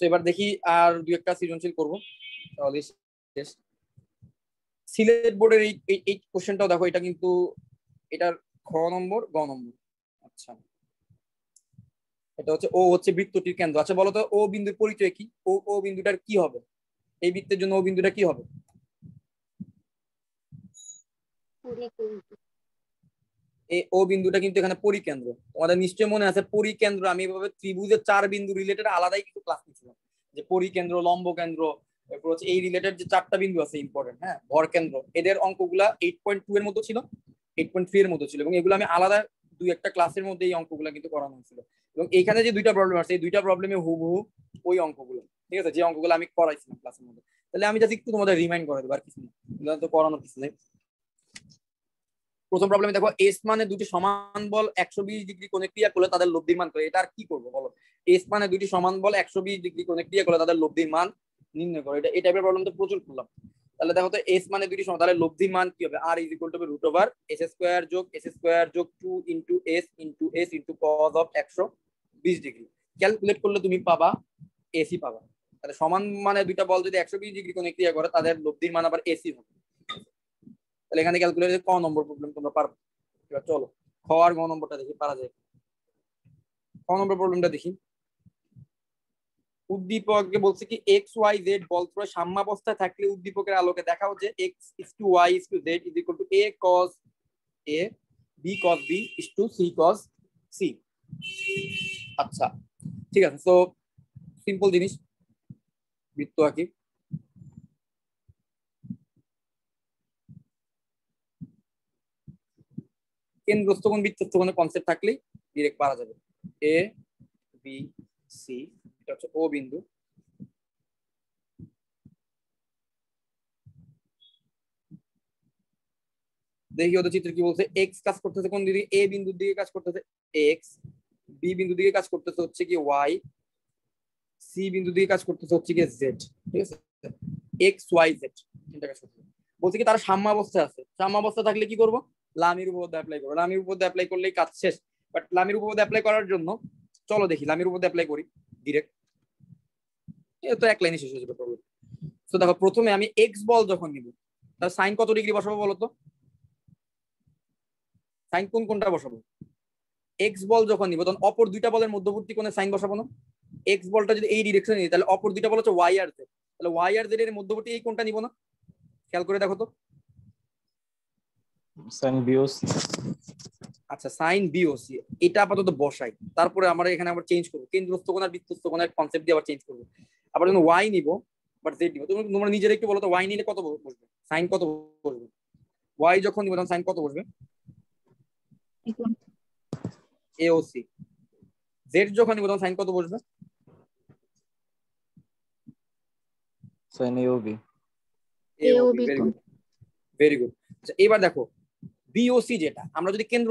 তো এবার দেখি আর দুই একটা সৃজনশীল করব। তাহলে সিলেট বোর্ডের এই, এই- কোশ্চেনটাও দেখো, এটা কিন্তু এটার খ নম্বর, গ নম্বর। আচ্ছা। এটা হচ্ছে ও হচ্ছে বৃত্তটির কেন্দ্র। আচ্ছা বলো ও বিন্দুর পরিচয় কি? ও ও বিন্দুটার কি হবে? এই বৃত্তের জন্য ও বিন্দুটা কি হবে? এই ও বিন্দুটা কিন্তু এখানে পরিকেন্দ্র। তোমাদের নিশ্চয়ই মনে আছে, পরিকেন্দ্র। আমি এভাবে ত্রিভুজের চার বিন্দু রিলেটেড আলাদাই কিছু ক্লাস যে পরিকেন্দ্র লম্ব কেন্দ্র এরপর হচ্ছে এই রিলেটেড যে চারটা বিন্দু আছে ইম্পর্টেন্ট হ্যাঁ? ভর কেন্দ্র। এদের অঙ্কগুলা এইট পয়েন্ট টু এর মতো ছিল এইট পয়েন্ট থ্রি এর মতো ছিল এবং এগুলো আমি আলাদা দুই একটা ক্লাসের মধ্যে এই অঙ্কগুলো কিন্তু করানো হয়েছিল। এবং এইখানে যে দুইটা প্রবলেম আছে, এই দুইটা প্রবলেমে হুবহু ওই অঙ্কগুলো। ঠিক আছে? যে অঙ্কগুলো আমি করাইছিলাম ক্লাসের মধ্যে। তাহলে আমি জাস্ট একটু তোমাদের রিমাইন্ড করে দেবো, আর কিছু না। তো করানোর কিছু নেই। প্রথম প্রবলেমে দেখো এস মানে দুটি সমান বল একশো বিশ ডিগ্রি কোণে ক্রিয়া করলে তাদের লব্ধির মান করে এটা আর কি করব বলো? এস মানে দুটি সমান বল, একশো বিশ ডিগ্রি কোণে ক্রিয়া করলে তাদের লব্ধির মান নির্ণয় করে। এটা, এই টাইপের প্রবলেম তো প্রচুর করলাম। তাহলে দেখো তো এস মানে দুটি সমান, তাহলে লব্ধির মান কি হবে? R is equal to root over S square যোগ এস স্কোয়ার যোগ two into S into S into cos of একশো বিশ ডিগ্রি। ক্যালকুলেট করলে তুমি পাবা এসি পাবা। তাহলে সমান মানে দুইটা বল যদি একশো বিশ ডিগ্রি কোণে ক্রিয়া করে, তাদের লব্ধির মান আবার এসি হবে। তাহলে এখানে ক্যালকুলেট ক নম্বর প্রবলেম তোমরা পারবে। এবার চলো, খ আর গ নম্বরটা দেখি, পারা যায়। খ নম্বর প্রবলেমটা দেখি। উদ্দীপককে বলছে কি এক্স ওয়াই জেড বল থ্রো সাম্যাবস্থায় থাকলে উদ্দীপকের আলোকে দেখাও যে X is to Y is to Z is equal to A cos A B cos B is to C cos C আচ্ছা ঠিক আছে তো সিম্পল জিনিস, বৃত্ত আঁকি। কেন্দ্রস্থ কোণ বৃত্তস্থ কোণের কনসেপ্ট থাকলেই ডিরেক্ট পারা যাবে। এ বি সি এটা হচ্ছে ও বিন্দু। দেখি ওদের চিত্র কি বলছে। এক্স কাজ করতেছে কোন দিকে? এ বিন্দুর দিকে কাজ করতেছে এক্স বি বিন্দু দিকে কাজ করতেছে হচ্ছে কি ওয়াই সি বিন্দু দিকে কাজ করতেছে হচ্ছে কি জেড ঠিক আছে? এক্স ওয়াই জেড কাজ করতেছে। বলছে কি আছে। সাম্যাবস্থা থাকলে কি করব? লামির উপপাদ্য অ্যাপ্লাই করব। লামির উপপাদ্য অ্যাপ্লাই করলেই কাজ শেষ। বাট লামির উপপাদ্য অ্যাপ্লাই করার জন্য, চলো দেখি, লামির উপপাদ্য অ্যাপ্লাই করি ডিরেক্ট তো এক লাইনে শেষ হয়ে যাবে প্রবলেম তো দেখো, প্রথমে আমি এক্স বল যখন নিব, তার সাইন কত ডিগ্রি বসাবো বলো তো সাইন কোন কোনটা বসাবো? এক্স বল যখন নিব, তখন অপর দুইটা বলের মধ্যবর্তী কোণে সাইন বসাবো না। এক্স বলটা যদি এই ডিরেকশনে নিই, তাহলে অপর দুইটা বল হচ্ছে ওয়াই আর জেড তাহলে ওয়াই আর জেড এর মধ্যবর্তী এই কোনটা নিব না? খেয়াল করে দেখো তো। সাইন বিওসি আচ্ছা সাইন বিওসি এটা আপাতত বসাই। তারপরে আমরা এখানে আবার চেঞ্জ করব। কেন্দ্রস্থ কোণ আর বৃত্তস্থ কোণের কনসেপ্ট দিয়ে আবার চেঞ্জ করব। আবার যখন ওয়াই নিব বাট জেড নিব। তুমি তোমরা নিজেরা একটু বলো তো ওয়াই নিলে কত বসবে? সাইন কত বসবে? ওয়াই যখন নিব তখন সাইন কত বসবে? এওসি জেড যখন নিব তখন সাইন কত বসবে? Sine AOB good very good আচ্ছা এবার দেখো বিওসি যেটা, আমরা যদি কেন্দ্র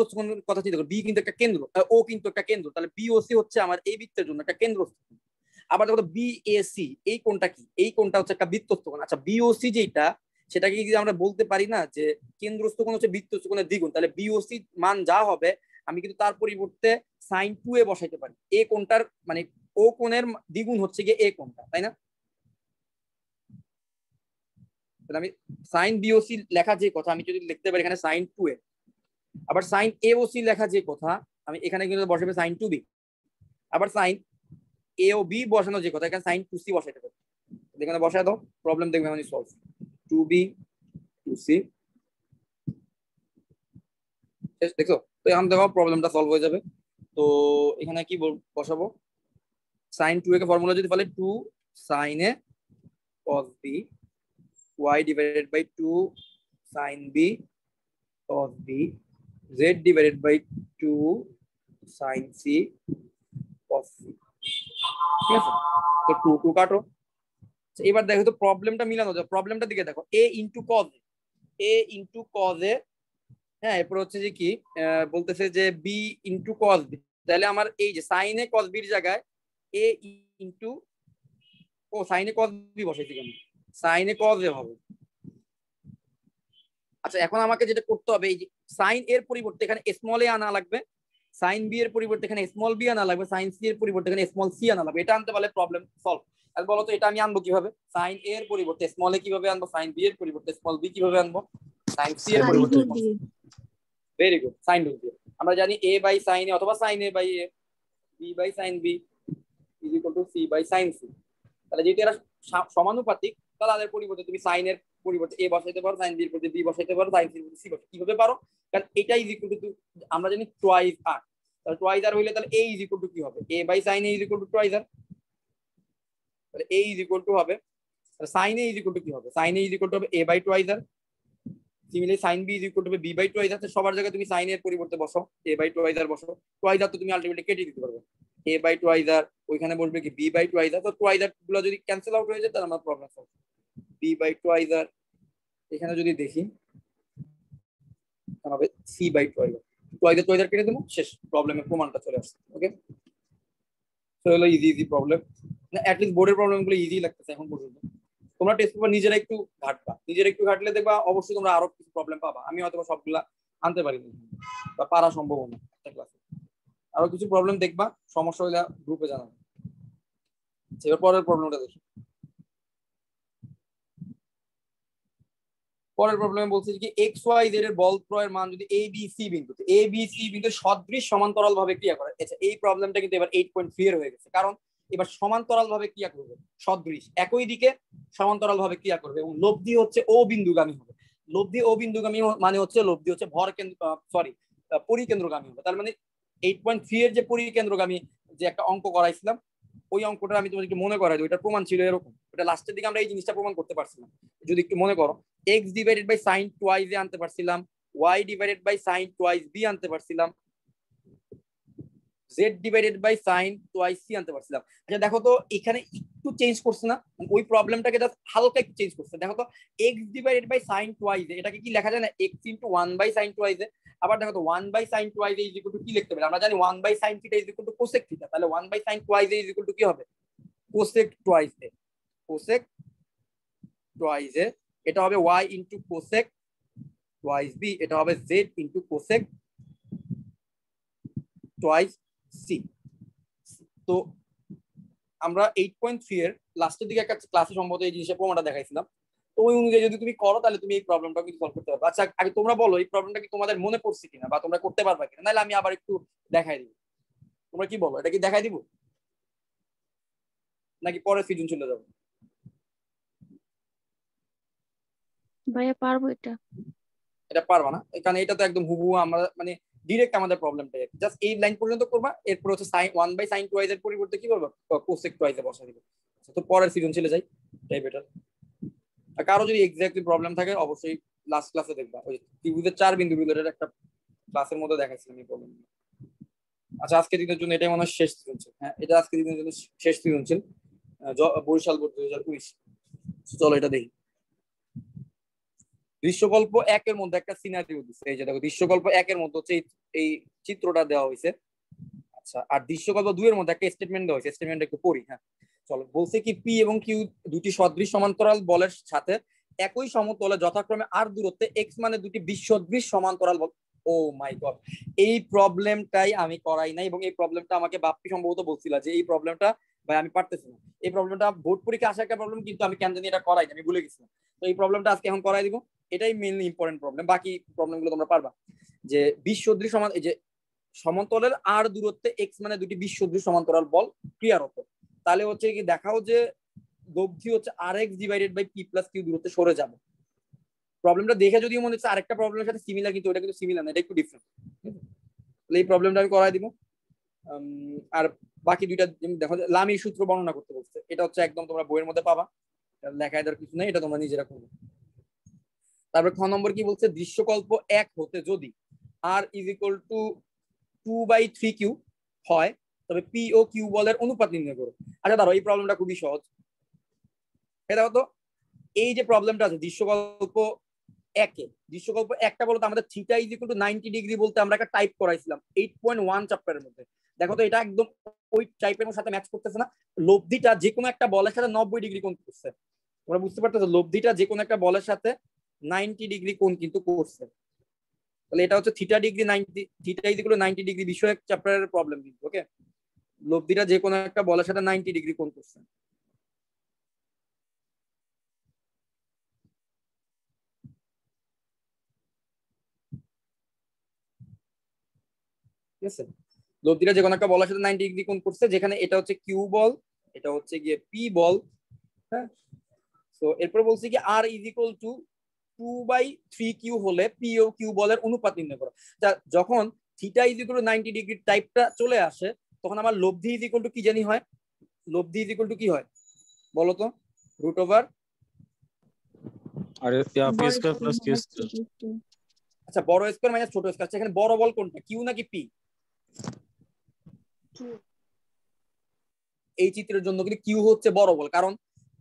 কথা চিন্তা করি বি কিন্তু একটা কেন্দ্র ও কিন্তু একটা কেন্দ্র, তাহলে বিওসি হচ্ছে আমার এই বৃত্তের জন্য একটা কেন্দ্রস্থ কোণ। আবার দেখো বিএসি এই কোণটা কি? এই কোনটা হচ্ছে একটা কোণ। আচ্ছা বিওসি যেটা, সেটাকে কি আমরা বলতে পারি না যে কেন্দ্রস্থ কোণ হচ্ছে বৃত্তস্থ কোণের দ্বিগুণ? তাহলে বিওসি মান যা হবে, আমি কিন্তু তার পরিবর্তে সাইন টু এ বসাইতে পারি। এ কোনটার মানে ও কোণের দ্বিগুণ হচ্ছে গিয়ে এ কোণটা, তাই না? আমি সাইন বিওসি লেখা যে কথা, আমি যদি লিখতে পারি এখানে সাইন টু এ, আবার সাইন এওসি লেখা যে কথা, আমি এখানে কিন্তু বসাবে সাইন টু বি আবার সাইন এ ও বি বসানো যে কথা, এখানে সাইন টু সি বসাইতে হবে এখানে বসায় দাও প্রবলেম দেখবে মানে solve two B two C দেখছ? তো এখন দেখো প্রবলেমটা সলভ হয়ে যাবে। তো এখানে কি বসাবো? সাইন টু এর ফর্মুলা যদি বলে two sine A cos b y divided by 2 sin b cos b, z divided by 2 sin c cos c. ঠিক আছে? তো টু টু কাটো। এবার দেখো তো প্রবলেমটা মিলানো যায় প্রবলেমটা দিকে দেখো। A into cos A into cos A হ্যাঁ এরপর হচ্ছে যে কি? বলতেছে যে বি ইন্টু কজ বি তাহলে আমার এই যে সাইনে কজ বির জায়গায় এ ইন্টু ও সাইনে কজ বি বসাইছি কেন? সাইনে কজ এ হবে। আচ্ছা এখন আমাকে যেটা করতে হবে এই যে সাইন এর পরিবর্তে এখানে স্মল এ আনা লাগবে সাইন বি এর পরিবর্তে এখানে স্মল বি আনা লাগবে সাইন সি এর পরিবর্তে এখানে স্মল সি আনা লাগবে এটা আনতে পারলে প্রবলেম সলভ আর বলো তো এটা আমি আনব কীভাবে? সাইন এ এর পরিবর্তে স্মল এ কীভাবে আনব? সাইন বি এর পরিবর্তে স্মল বি কীভাবে আনব? সাইন সি এর পরিবর্তে ভেরি গুড সাইন রুল দিয়ে। আমরা জানি এ বাই সাইন এ অথবা sine A by A B by sine B is equal to C by sine C তাহলে যেহেতু এরা সমানুপাতিক তাহলে তাদের পরিবর্তে তুমি সাইনের পরিবর্তে এ বসাইতে পারো সাইন বির পরিবর্তে বি বসাইতে পারো সাইন সির পরিবর্তে সি বসাইতে কীভাবে পারো? কারণ এটা ইজ ইকুয়াল টু আমরা জানি টুয়াইজ আর তাহলে টুয়াইজ আর হইলে তাহলে এ ইজ ইকুয়াল টু কি হবে? A by sine A is equal to twice R তাহলে এ ইজ ইকুয়াল টু হবে sine A is equal to কি হবে? Sine A is equal to হবে A by twice R similarly sine B is equal to B by twice আছে সবার জায়গায় তুমি sign এর পরিবর্তে বসো এ বাই টুয়াইজ আর বসো টুয়াইজ আর তো তুমি আলটিমেটলি কেটে দিতে পারবে। এ বাই টুয়াইজ আর, ওইখানে বসবে কি বি বাই টুয়াইজ আর, তো টুয়াইজ আরগুলো যদি ক্যান্সেল আউট হয়ে যায়, তাহলে আমার problem solve b by twice r, এখানে যদি দেখি হবে c by twice r. Twice r twice r কেটে দেবো, শেষ প্রবলেমের প্রমাণটা চলে আসছে ওকে তো হলো ইজি ইজি প্রবলেম না অ্যাটলিস্ট বোর্ডের প্রবলেমগুলো ইজি লাগতেছে এখন পর্যন্ত। তোমরা টেস্ট পেপার নিজেরা একটু ঘাটবা। নিজেরা একটু ঘাটলে দেখবা অবশ্যই তোমরা আরও কিছু প্রবলেম পাবা। আমি হয়তো সবগুলা আনতে পারিনি। বা পারা সম্ভব না একটা ক্লাসে আরও কিছু প্রবলেম দেখবা সমস্যা হলে গ্রুপে জানাবে। আচ্ছা, এবার পরের প্রবলেমটা দেখি। পরের প্রবলেমে বলছে কি এক্স ওয়াই জেড এর বল প্রয়ের মান যদি এ বি সি বিন্দুতে এ বি সি বিন্দু সদৃশ সমান্তরাল ভাবে ক্রিয়া করে আচ্ছা এই প্রবলেমটা কিন্তু এবার এইট পয়েন্ট এর হয়ে গেছে। কারণ এবার সমান্তরাল ভাবে ক্রিয়া করবে। সদৃশ। একই দিকে সমান্তরাল ভাবে ক্রিয়া করবে এবং লব্ধি হচ্ছে ও বিন্দুগামী হবে। লব্ধি ও বিন্দুগামী মানে হচ্ছে লব্ধি হচ্ছে ভর কেন্দ্র সরি পরিকেন্দ্রগামী হবে। তার মানে এইট পয়েন্ট থ্রি এর যে পরিকেন্দ্রগামী যে একটা অঙ্ক করাইছিলাম, ওই অঙ্কটা আমি তোমাদেরকে মনে করাই দিই ওটার প্রমাণ ছিল এরকম। ওটা লাস্টের দিকে আমরা এই জিনিসটা প্রমাণ করতে পারছিলাম। যদি একটু মনে করো X divided by sine twice A আনতে পারছিলাম Y divided by sine twice B আনতে পারছিলাম Z divided by sine twice C আনতে পারছিলাম। আচ্ছা দেখো তো এখানে একটু চেঞ্জ করছে না? ওই প্রবলেমটাকে জাস্ট হালকা একটু চেঞ্জ করছে। দেখো তো X divided by sine twice এটাকে কি লেখা যায় না? X into one by sine twice আবার দেখো তো one by sine twice is equal to কি লিখতে পারি? আমরা জানি one by sine theta is equal to cosec theta তাহলে one by sine twice is equal to কি হবে? Cosec twice A. Cosec twice A, এটা হবে Y into cosec twice B এটা হবে Z into cosec twice C. তো আমরা eight point three এর লাস্টের দিকে একটা ক্লাসে সম্ভবত এই জিনিসের প্রমাণটা দেখাইছিলাম। তো ওই অনুযায়ী যদি তুমি করো তাহলে তুমি এই প্রবলেমটা কিন্তু সলভ করতে পারবে। আচ্ছা আগে তোমরা বলো এই প্রবলেমটা কি তোমাদের মনে পড়ছে কিনা বা তোমরা করতে পারবে কিনা? নাহলে আমি আবার একটু দেখাই দিব। তোমরা কি বলো এটা কি দেখাই দিব? নাকি পরে সিজন চলে যাব? ভাইয়া পারব এটা। এটা পারবা না? কারণ এটা তো একদম হুবহু আমরা মানে ডিরেক্ট আমাদের প্রবলেমটা জাস্ট এই লাইন পর্যন্ত করবা এরপর হচ্ছে sine one by sine twice এর পরিবর্তে কি করবা? কোসেক টুয়াইজে বসা দিবে। তো পরের সিজন চলে যাই এটাই বেটার আর কারও যদি এক্স্যাক্টলি প্রবলেম থাকে অবশ্যই লাস্ট ক্লাসে দেখবা। ওই ত্রিভুজের চার বিন্দু রিলেটেড একটা ক্লাসের মধ্যে দেখাইছিলাম এই প্রবলেম আচ্ছা আজকে দিনের জন্য এটাই মনে হয় শেষ সৃজনশীল হ্যাঁ এটা আজকে দিনের জন্য শেষ সৃজনশীল আহ, জ- বরিশাল বোর্ড দুই হাজার উনিশ। চলো এটা দেখি। দৃশ্যকল্প একের মধ্যে একটা সিনারিও দিচ্ছে এই যে দেখো, দৃশ্যকল্প একের মধ্যে হচ্ছে এই- চিত্রটা দেওয়া হয়েছে আচ্ছা আর দৃশ্যকল্প দুইয়ের মধ্যে একটা স্টেটমেন্ট দেওয়া হয়েছে স্টেটমেন্ট একটু পড়ি হ্যাঁ। চলো, বলছে কি পি এবং কিউ দুটি সদৃশ সমান্তরাল বলের সাথে একই সমতলে যথাক্রমে আর দূরত্বে এক্স মানে দুটি বিসদৃশ সমান্তরাল বল ও মাই গড এই প্রবলেমটাই আমি করাই নাই এবং এই প্রবলেমটা আমাকে বাপ্পি সম্ভবত বলছিল যে এই প্রবলেমটা ভাই আমি পারতেছি না। এই প্রবলেমটা ভোট পরীক্ষা আসা একটা প্রবলেম কিন্তু আমি কেন জানি এটা করাই আমি ভুলে গেছিলাম। তো এই প্রবলেমটা আজকে এখন করাই দিব। এটাই মেইনলি ইম্পর্টেন্ট প্রবলেম বাকি প্রবলেমগুলো তোমরা পারবা। যে বিশ সদৃশ সমান এই যে সমান্তরালের আর দূরত্বে এক্স মানে দুটি বিশ সদৃশ সমান্তরাল বল ক্রিয়ারত তাহলে হচ্ছে কি দেখাও যে লব্ধি হচ্ছে R X divided by P plus Q দূরত্বে সরে যাবে। প্রবলেমটা দেখে যদি মনে হচ্ছে আরেকটা প্রবলেমের সাথে সিমিলার কিন্তু ওটা কিন্তু সিমিলার না, এটা একটু ডিফারেন্ট তাহলে এই প্রবলেমটা আমি করাই দিব। আর বাকি দুইটা দেখো যে লামির সূত্র বর্ণনা করতে বলছে। এটা হচ্ছে একদম তোমরা বইয়ের মধ্যে পাবা। লেখায় দেওয়ার কিছু নেই, এটা তোমরা নিজেরা করবে। তারপর খ নম্বর কি বলছে? দৃশ্যকল্প এক হতে যদি R is equal to two by three Q হয়, তবে পি ও কিউ বলের অনুপাত নির্ণয় করো। আচ্ছা দাঁড়ো এই প্রবলেমটা খুবই সহজ। এটা তো, এই যে প্রবলেমটা আছে, দৃশ্যকল্প একে। দৃশ্যকল্প একটা বলতো আমাদের theta is equal to ninety degree বলতে আমরা একটা টাইপ করাইছিলাম এইট পয়েন্ট ওয়ান চ্যাপ্টারের মধ্যে। দেখো তো এটা একদম ওই টাইপের সাথে ম্যাচ করতেছে না। লব্ধিটা যে কোনো একটা বলের সাথে নব্বই ডিগ্রি কোণ করছে। তোমরা বুঝতে পারতেছো, লব্ধিটা যে কোনো একটা বলের সাথে নাইনটি ডিগ্রি কোণ কিন্তু করছে। তাহলে এটা হচ্ছে theta degree ninety theta is equal ninety degree বিষয়ক চ্যাপ্টারের প্রবলেম কিন্তু ওকে লব্ধিটা যে কোনো একটা বলের সাথে নাইনটি ডিগ্রি কোণ করছে। ঠিক আছে? লব্ধিটা যে কোনো একটা বলের সাথে নাইনটি ডিগ্রি কোণ করছে যেখানে এটা হচ্ছে কিউ বল এটা হচ্ছে গিয়ে পি বল হ্যাঁ? তো এরপর বলছি কি R is equal to two by three Q হলে পি ও কিউ বলের অনুপাত নির্ণয় করো। যা যখন theta is equal to ninety degree টাইপটা চলে আসে তখন আমার লব্ধি ইজ ইকুয়াল টু কি জানি হয়? লব্ধি ইজ ইকুয়াল টু কি হয়? বলো তো root over R P square plus Q square আচ্ছা বড় স্কোয়ার মাইনাস ছোট স্কোয়ার আচ্ছা এখানে বড় বল কোনটা? কিউ নাকি পি এই চিত্রের জন্য কিন্তু কিউ হচ্ছে বড় বল, কারণ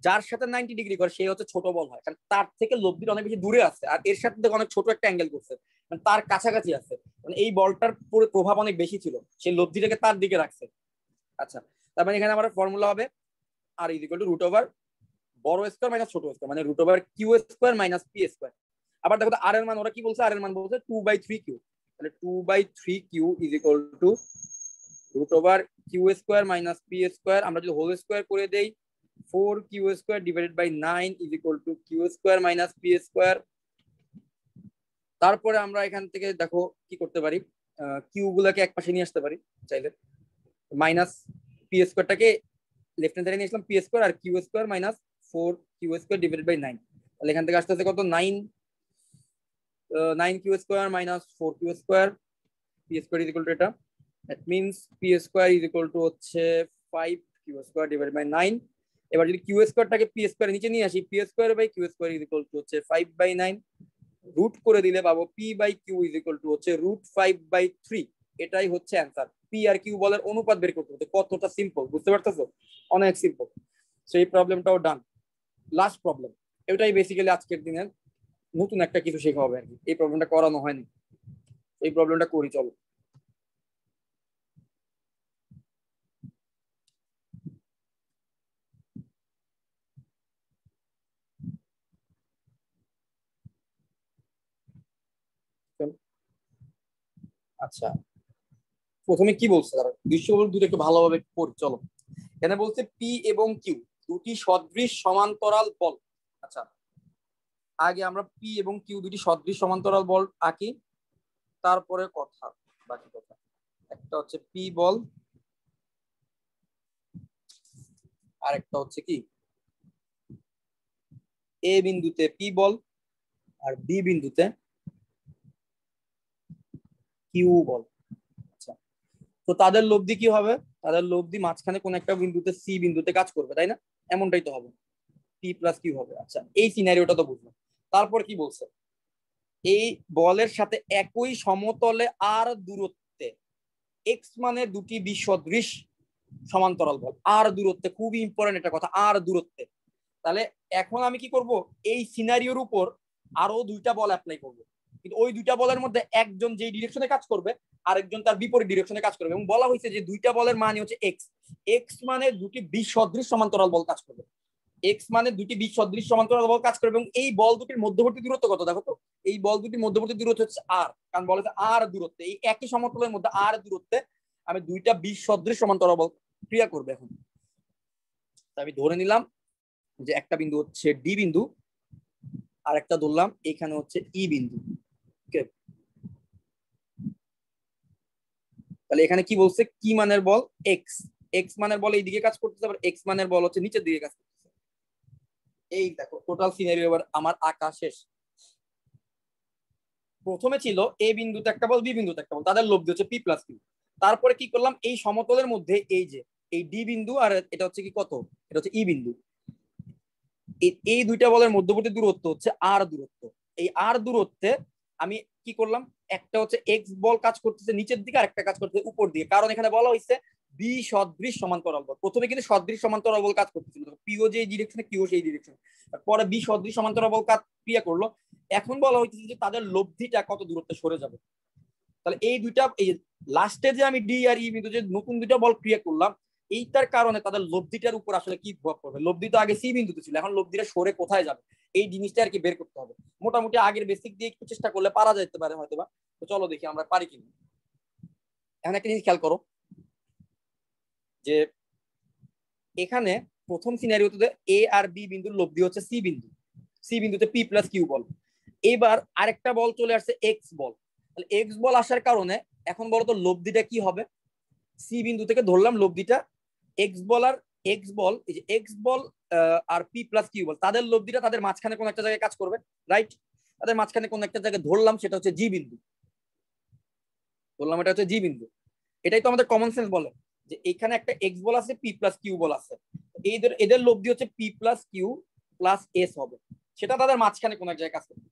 যার সাথে নাইনটি ডিগ্রি করে, সে হচ্ছে ছোট বল হয়। কারণ তার থেকে লব্ধিটা অনেক বেশি দূরে আছে, আর এর সাথে অনেক ছোট একটা অ্যাঙ্গেল করছে। মানে তার কাছাকাছি আছে। মানে এই বলটার পুরো প্রভাব অনেক বেশি ছিল। সেই লব্ধিটাকে তার দিকে রাখছে। আচ্ছা তার মানে এখানে আমার ফর্মুলা হবে R is equal to root over বড় স্কোয়ার মাইনাস ছোট স্কোয়ার মানে root over Q square minus P square আবার দেখো আর এর মান, ওরা কি বলছে? আর এর মান বলছে টু বাই থ্রি কিউ তাহলে two by three Q is equal to root over Q square minus P square আমরা যদি হোল স্কোয়ার করে দেই four Q square divided by nine is equal to Q square minus P square তারপরে আমরা এখান থেকে দেখো কি করতে পারি। কিউ গুলাকে এক পাশে নিয়ে আসতে পারি চাইলে। মাইনাস পি স্কোয়ারটাকে লেফট হ্যান্ড সাইডে নিয়ে আসলাম P square R Q square minus four Q square divided by nine তাহলে এখান থেকে আসতে আসতে কত? Nine nine Q square minus four Q square P square is equal to এটা that means P square is equal to হচ্ছে square divide by nine এবার যদি কিউ স্কোয়ারটাকে পি স্কোয়ার নিচে নিয়ে আসি P square by Q square is equal to হচ্ছে five by nine root করে দিলে পাবো P by Q is equal to হচ্ছে রুট ফাইভ বাই থ্রি এটাই হচ্ছে অ্যান্সার পি আর কিউ বলের অনুপাত বের করতে হচ্ছে কতটা সিম্পল বুঝতে পারতেছো? অনেক সিম্পল সেই প্রবলেমটাও ডান লাস্ট প্রবলেম এটাই বেসিক্যালি আজকের দিনের নতুন একটা কিছু শেখা হবে আর এই প্রবলেমটা করানো হয়নি। এই প্রবলেমটা করি, চলো। আচ্ছা। প্রথমে কি বলছে তারা? দৃশ্যবল দুটো একটু ভালোভাবে পড়ি, চলো। এখানে বলছে পি এবং কিউ দুটি সদৃশ সমান্তরাল বল। আচ্ছা। আগে আমরা পি এবং কিউ দুটি সদৃশ সমান্তরাল বল আঁকি, তারপরে কথা, বাকি কথা। একটা হচ্ছে পি বল আর একটা হচ্ছে কি? এ বিন্দুতে পি বল আর বি বিন্দুতে কিউ বল। আচ্ছা। তো তাদের লব্ধি কি হবে? তাদের লব্ধি মাঝখানে কোন একটা বিন্দুতে সি বিন্দুতে কাজ করবে, তাই না? এমনটাই তো হবে। পি প্লাস কিউ হবে। আচ্ছা এই সিনারিওটা তো বুঝলাম। তারপর কি বলছে? এই বলের সাথে একই সমতলে আর দূরত্বে এক্স মানে দুটি বিসদৃশ সমান্তরাল বল। আর দূরত্বে খুবই ইম্পর্টেন্ট একটা কথা, আর দূরত্বে। তাহলে এখন আমি কি করব? এই সিনারিওর উপর আরও দুইটা বল অ্যাপ্লাই করব। কিন্তু ওই দুইটা বলের মধ্যে একজন যেই ডিরেকশনে কাজ করবে, আরেকজন তার বিপরীত ডিরেকশনে কাজ করবে। এবং বলা হয়েছে যে দুইটা বলের মানে হচ্ছে এক্স এক্স মানে দুটি বিশ সদৃশ সমান্তরাল বল কাজ করবে। এক্স মানে দুটি বিশ সদৃশ সমান্তরাল বল কাজ করবে এবং এই বল দুটির মধ্যবর্তী দূরত্ব কত? দেখো তো, এই বল দুটির মধ্যবর্তী দূরত্ব হচ্ছে আর কারণ বলা আর দূরত্বে। এই একই সমতলের মধ্যে আর দূরত্বে আমি দুইটা বিশ সদৃশ সমান্তরাল বল ক্রিয়া করবে এখন। আমি ধরে নিলাম যে একটা বিন্দু হচ্ছে ডি বিন্দু আর একটা ধরলাম এখানে হচ্ছে ই বিন্দু। ওকে তাহলে এখানে কি বলছে? কি মানের বল? এক্স এক্স মানের বল এইদিকে কাজ করতেছে, আবার এক্স মানের বল হচ্ছে নিচের দিকে কাজ করতেছে। এই দেখো টোটাল সিনারিও এবার আমার আঁকা শেষ। প্রথমে ছিল এ বিন্দুতে একটা বল, বি বিন্দুতে একটা বল, তাদের লব্ধি হচ্ছে পি প্লাস কিউ তারপরে কি করলাম? এই সমতলের মধ্যে এই যে, এই ডি বিন্দু আর এটা হচ্ছে কি কত? এটা হচ্ছে ই বিন্দু। এই দুইটা বলের মধ্যবর্তী দূরত্ব হচ্ছে আর দূরত্ব। এই আর দূরত্বে আমি কি করলাম? একটা হচ্ছে এক্স বল কাজ করতেছে নিচের দিকে আর একটা কাজ করতেছে উপর দিকে। কারণ এখানে বলা হয়েছে বি সদৃশ সমান্তরাল বল প্রথমে কিন্তু সদৃশ সমান্তরাল বল কাজ করতেছিল। পিও যে ডিরেকশনে কিউ সেই ডিরেকশনে পরে বি সদৃশ সমান্তরাল বল কাজ ক্রিয়া করল। এখন বলা হইতেছে যে তাদের লব্ধিটা কত দূরত্বে সরে যাবে। তাহলে এই দুইটা, এই লাস্টে যে আমি ডি আর ই বিন্দু যে নতুন দুইটা বল ক্রিয়া করলাম, এইটার কারণে তাদের লব্ধিটার উপর আসলে কি প্রভাব পড়বে? লব্ধি তো আগে সি বিন্দুতে ছিল। এখন লব্ধিটা সরে কোথায় যাবে? এই জিনিসটা আর কি বের করতে হবে। মোটামুটি আগের বেসিক দিয়ে একটু চেষ্টা করলে পারা যেতে পারে হয়তো বা তো চলো দেখি আমরা পারি কিনা। এখন একটা জিনিস খেয়াল করো। যে এখানে প্রথম সিনারিওতে এ আর বি বিন্দুর লব্ধি হচ্ছে সি বিন্দু। সি বিন্দুতে পি প্লাস কিউ বল। এবার আরেকটা বল চলে আসছে এক্স বল। তাহলে এক্স বল আসার কারণে এখন বলতো লব্ধিটা কি হবে? সি বিন্দু থেকে ধরলাম লব্ধিটা এক্স বল আর এক্স বল, এই যে এক্স বল আর পি প্লাস কিউ বল, তাদের লব্ধিটা তাদের মাঝখানে কোন একটা জায়গায় কাজ করবে রাইট তাদের মাঝখানে কোন একটা জায়গায় ধরলাম, সেটা হচ্ছে জি বিন্দু। ধরলাম এটা হচ্ছে জি বিন্দু। এটাই তো আমাদের কমন সেন্স বলে। যে এখানে একটা এক্স বল আছে পি প্লাস কিউ বল আছে। এদের এদের লব্ধি হচ্ছে P plus Q plus S হবে। সেটা তাদের মাঝখানে কোন এক জায়গায় করবে।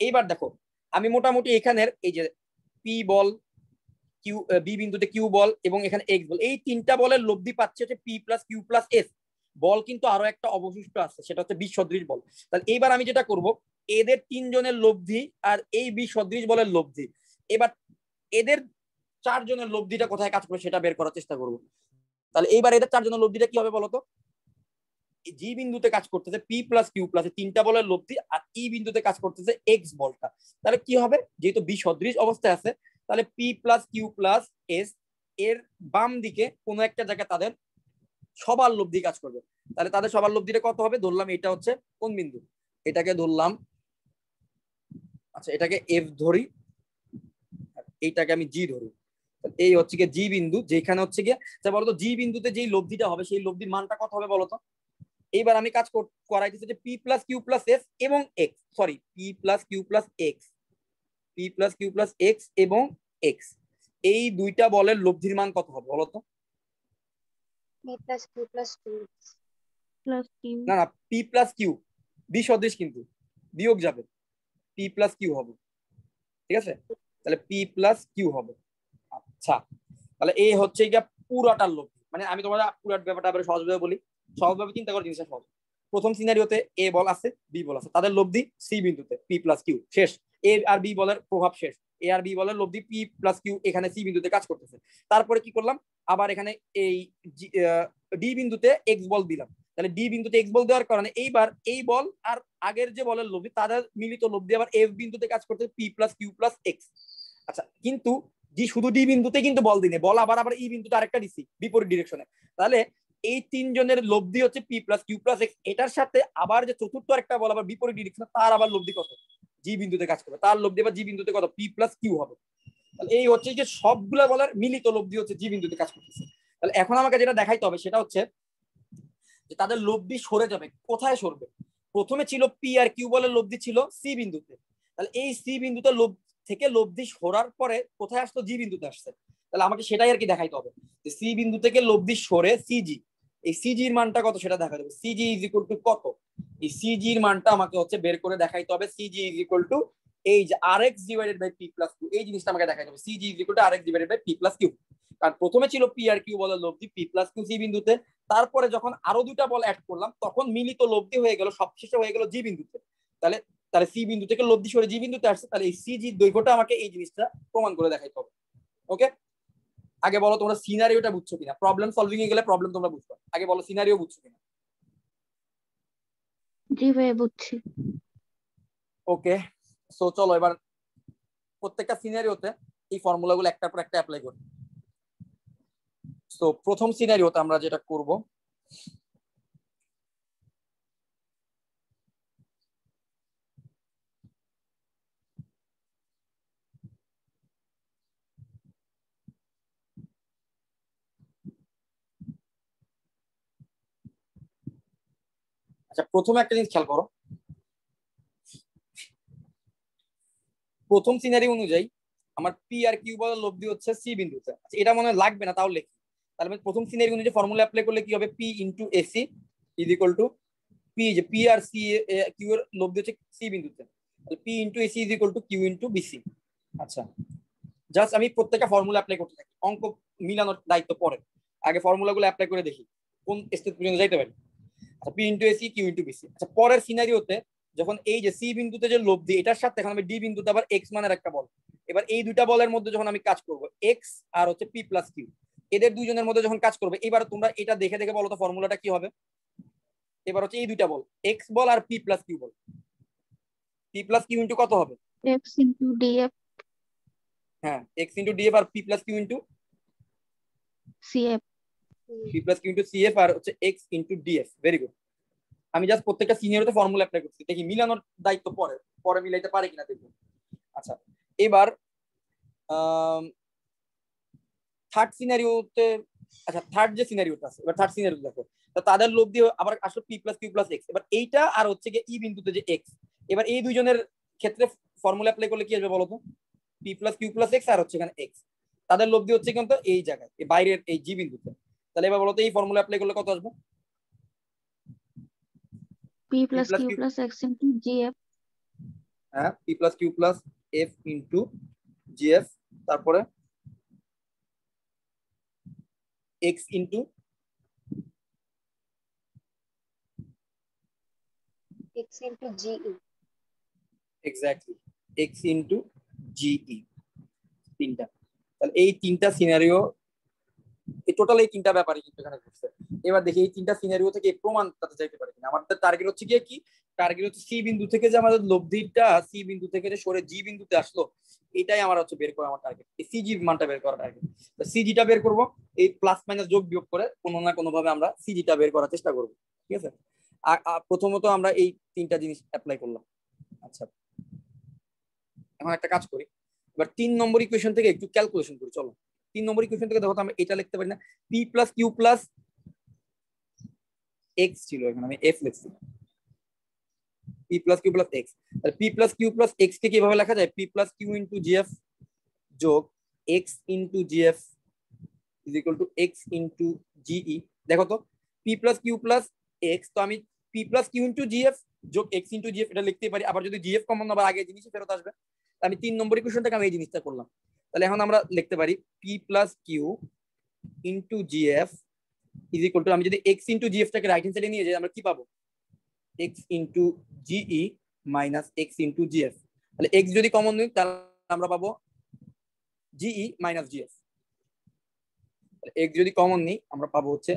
এইবার দেখো, আমি মোটামুটি এখানের এই যে পি বল কিউ বি বিন্দুতে কিউ বল এবং এখানে এক্স বল, এই তিনটা বলের লব্ধি পাচ্ছে হচ্ছে P plus Q plus S বল কিন্তু আরও একটা অবশিষ্ট আছে, সেটা হচ্ছে বিশ সদৃশ বল। তাহলে এইবার আমি যেটা করব, এদের তিনজনের লব্ধি আর এই বিশ সদৃশ বলের লব্ধি। এবার এদের চারজনের লব্ধিটা কোথায় কাজ করে সেটা বের করার চেষ্টা করব। তাহলে এইবার এদের চারজনের লব্ধিটা কি হবে বলতো? জি বিন্দুতে কাজ করতেছে পি প্লাস কিউ প্লাস তিনটা বলের লব্ধি আর ই বিন্দুতে কাজ করতেছে এক্স বলটা। তাহলে কি হবে? যেহেতু বি সদৃশ অবস্থায় আছে, তাহলে P plus Q plus S এর বাম দিকে কোনো একটা জায়গায় তাদের সবার লব্ধি কাজ করবে। তাহলে তাদের সবার লব্ধিটা কত হবে? ধরলাম এটা হচ্ছে কোন বিন্দু? এটাকে ধরলাম আচ্ছা এটাকে এফ ধরি এইটাকে আমি জি ধরি। এই হচ্ছে গিয়ে জি বিন্দু যেখানে হচ্ছে গিয়ে বলতো জি বিন্দুতে যেই লব্ধিটা হবে সেই লব্ধির মানটা কত হবে বলতো? এইবার আমি কাজ করাইতেছি যে P plus Q plus S এবং X sorry P plus Q plus X P plus Q plus X এবং এক্স এই দুইটা বলের লব্ধির মান কত হবে বলতো? P plus Q plus two plus Q না না পি প্লাস কিউ বি সদৃশ কিন্তু বিয়োগ যাবে পি প্লাস কিউ হবে ঠিক আছে? তাহলে পি প্লাস কিউ হবে। আচ্ছা তাহলে এই হচ্ছে গিয়া পুরাটার লব্ধি। মানে আমি তোমার পুরাট ব্যাপারটা আবার সহজভাবে বলি। সহজভাবে চিন্তা করার জিনিসটা সহজ। প্রথম সিনারিওতে এ বল আছে বি বল আছে। তাদের লব্ধি সি বিন্দুতে পি প্লাস কিউ শেষ। এ আর বি বলের প্রভাব শেষ। এ আর বি বলের লব্ধি পি প্লাস কিউ এখানে সি বিন্দুতে কাজ করতেছে। তারপরে কি করলাম? আবার এখানে এই ডি বিন্দুতে এক্স বল দিলাম। তাহলে ডি বিন্দুতে এক্স বল দেওয়ার কারণে এইবার এই বল আর আগের যে বলের লব্ধি, তাদের মিলিত লব্ধি আবার এফ বিন্দুতে কাজ করতেছে P plus Q plus X আচ্ছা কিন্তু জি, শুধু ডি বিন্দুতে কিন্তু বল দিনে। বল আবার আবার ই বিন্দুতে আরেকটা দিছি, বিপরীত ডিরেকশনে তাহলে এই তিনজনের লব্ধি হচ্ছে P plus Q plus X এটার সাথে আবার যে চতুর্থ একটা বল আবার বিপরীত ডিরেকশনে তার আবার লব্ধি কত? জি বিন্দুতে কাজ করবে। তার লব্ধি আবার জি বিন্দুতে কত? পি প্লাস কিউ হবে। তাহলে এই হচ্ছে যে সবগুলা বলার মিলিত লব্ধি হচ্ছে জি বিন্দুতে কাজ করতেছে। তাহলে এখন আমাকে যেটা দেখাইতে হবে, সেটা হচ্ছে যে তাদের লব্ধি সরে যাবে, কোথায় সরবে? প্রথমে ছিল পি আর কিউ বলের লব্ধি ছিল সি বিন্দুতে। তাহলে এই সি বিন্দুতে থেকে লব্ধি সরার পরে কোথায় আসতো জি বিন্দুতে আসছে। তাহলে আমাকে সেটাই আর কি দেখাইতে হবে। যে সি বিন্দু থেকে লব্ধি সরে সিজি এই সিজির মানটা কত সেটা দেখা যাবে। সিজি ইজ ইকুয়াল টু কত? এই সিজির মানটা আমাকে হচ্ছে বের করে দেখাইতে হবে। সিজি ইজ ইকুয়াল টু এই যে R X divided by P plus Q এই জিনিসটা আমাকে দেখাইতে হবে। CG is equal to R X divided by P plus Q কারণ প্রথমে ছিল পি আর কিউ বলার লব্ধি পি প্লাস কিউ সি বিন্দুতে। তারপরে যখন আরও দুটা বল অ্যাড করলাম, তখন মিলিত লব্ধি হয়ে গেল, সবশেষে হয়ে গেল জি বিন্দুতে। তাহলে তাহলে সি বিন্দু থেকে লব্ধি সরে জি বিন্দুতে আসছে তাহলে এই সিজি দৈর্ঘ্যটা আমাকে এই জিনিসটা প্রমাণ করে দেখাইতে হবে। ওকে আগে বলো তোমরা সিনারিওটা বুঝছ কিনা? প্রবলেম সলভিং এ গেলে প্রবলেম তোমরা বুঝবে। আগে বলো সিনারিও বুঝছ কিনা? জি ভাইয়া বুঝছি। ওকে সো চলো এবার প্রত্যেকটা সিনারিওতে এই ফর্মুলাগুলো একটার পর একটা অ্যাপ্লাই করি। সো প্রথম সিনারিওতে আমরা যেটা করব আচ্ছা প্রথমে একটা জিনিস খেয়াল করো। প্রথম সিনারি অনুযায়ী আমার পি আর কিউ বলার লব্ধি হচ্ছে সি বিন্দুতে। আচ্ছা এটা মনে লাগবে না, তাও লেখি। তাহলে প্রথম সিনারি অনুযায়ী ফর্মুলা অ্যাপ্লাই করলে কি হবে? P into AC is equal to P যে পি আর সি কিউ এর লব্ধি হচ্ছে সি বিন্দুতে। তাহলে P into AC is equal to Q into BC আচ্ছা জাস্ট আমি প্রত্যেকটা ফর্মুলা অ্যাপ্লাই করতে থাকি। অঙ্ক মিলানোর দায়িত্ব পরে। আগে ফর্মুলাগুলো অ্যাপ্লাই করে দেখি। কোন স্টেজ পর্যন্ত যাইতে পারি? আচ্ছা P into AC Q into BC আচ্ছা পরের সিনারিওতে যখন এই যে সি বিন্দুতে যে লব্ধি এটার সাথে এখন আমি ডি বিন্দুতে আবার এক্স মানের একটা বল। এবার এই দুইটা বলের মধ্যে যখন আমি কাজ করব এক্স আর হচ্ছে পি প্লাস কিউ এদের দুইজনের মধ্যে যখন কাজ করবে এবার তোমরা এটা দেখে দেখে বলো তো ফর্মুলাটা কি হবে? এবার হচ্ছে এই দুইটা বল এক্স বল আর পি প্লাস কিউ বল। পি প্লাস কিউ ইন্টু কত হবে? X into df হ্যাঁ এক্স ইন্টু ডিএফ আর P plus Q into cf P plus Q CF আর হচ্ছে এক্স ইন্টু ডিএফ ভেরি আমি জাস্ট প্রত্যেকটা সিনিয়রতে ফর্মুলা অ্যাপ্লাই করছি দেখি মিলানোর দায়িত্ব পরে পরে মিলাইতে পারে কিনা দেখব। আচ্ছা এবার থার্ড সিনারিওতে আচ্ছা থার্ড যে সিনারিওটা আছে, এবার থার্ড সিনারিও দেখো। তাদের লোভ দিয়ে আবার আসলে P plus Q plus X এবার এইটা আর হচ্ছে গিয়ে ই বিন্দুতে যে এক্স এবার এই দুইজনের ক্ষেত্রে ফর্মুলা অ্যাপ্লাই করলে কি আসবে বলো তো? P plus Q plus X আর হচ্ছে এখানে এক্স তাদের লোভ দিয়ে হচ্ছে কিন্তু এই জায়গায় বাইরের এই জি বিন্দুতে। তাহলে এবার বলো তো এই ফর্মুলা অ্যাপ্লাই করলে কত আসবে? P plus q q. plus x into gf হ্যাঁ P plus Q plus F into GF তারপরে into X into GE exactly X into GE তিনটা। তাহলে এই তিনটা সিনারিও এই টোটাল এই তিনটা ব্যাপারে কিন্তু এখানে এবার দেখি এই তিনটা সিনারিও থেকে প্রমাণ তাতে পারে কিনা। আমাদের টার্গেট হচ্ছে গিয়ে কি? টার্গেট হচ্ছে সি বিন্দু থেকে যে আমাদের লব্ধিটা সি বিন্দু থেকে যে সরে জি বিন্দুতে আসলো, এটাই আমার হচ্ছে বের করা আমার টার্গেট এই সিজি মানটা বের করা টার্গেট সিজিটা বের করব, এই প্লাস মাইনাস যোগ বিয়োগ করে কোনো না কোনো ভাবে আমরা সিজিটা বের করার চেষ্টা করব, ঠিক আছে? প্রথমত আমরা এই তিনটা জিনিস অ্যাপ্লাই করলাম। আচ্ছা এখন একটা কাজ করি। এবার তিন নম্বর ইকুয়েশন থেকে একটু ক্যালকুলেশন করি, চলো। তিন নম্বর ইকুয়েশন থেকে দেখো তো এটা লিখতে পারি না। P plus Q plus X ছিল এখানে, আমি এফ লিখছি। P plus Q plus X P plus Q plus X কে কীভাবে লেখা যায়? P plus Q into GF যোগ X into GF is equal to X into GE দেখো তো P plus Q plus X তো আমি P plus Q into GF যোগ X into GF এটা লিখতে পারি। আবার যদি জিএফ কমন আবার আগে জিনিসই ফেরত আসবে, আমি তিন নম্বর ইকুয়েশন থেকে আমি এই জিনিসটা করলাম। তাহলে এখন আমরা লিখতে পারি P plus Q into GF is equal to আমি যদি এক্স ইন্টু জিএফটাকে রাইট হ্যান্ড সাইডে নিয়ে যাই, আমরা কি পাবো? X into GE minus X into GF তাহলে এক্স যদি কমন নিই তাহলে আমরা পাবো জিই মাইনাস জিএফ এক্স যদি কমন নিই, আমরা পাবো হচ্ছে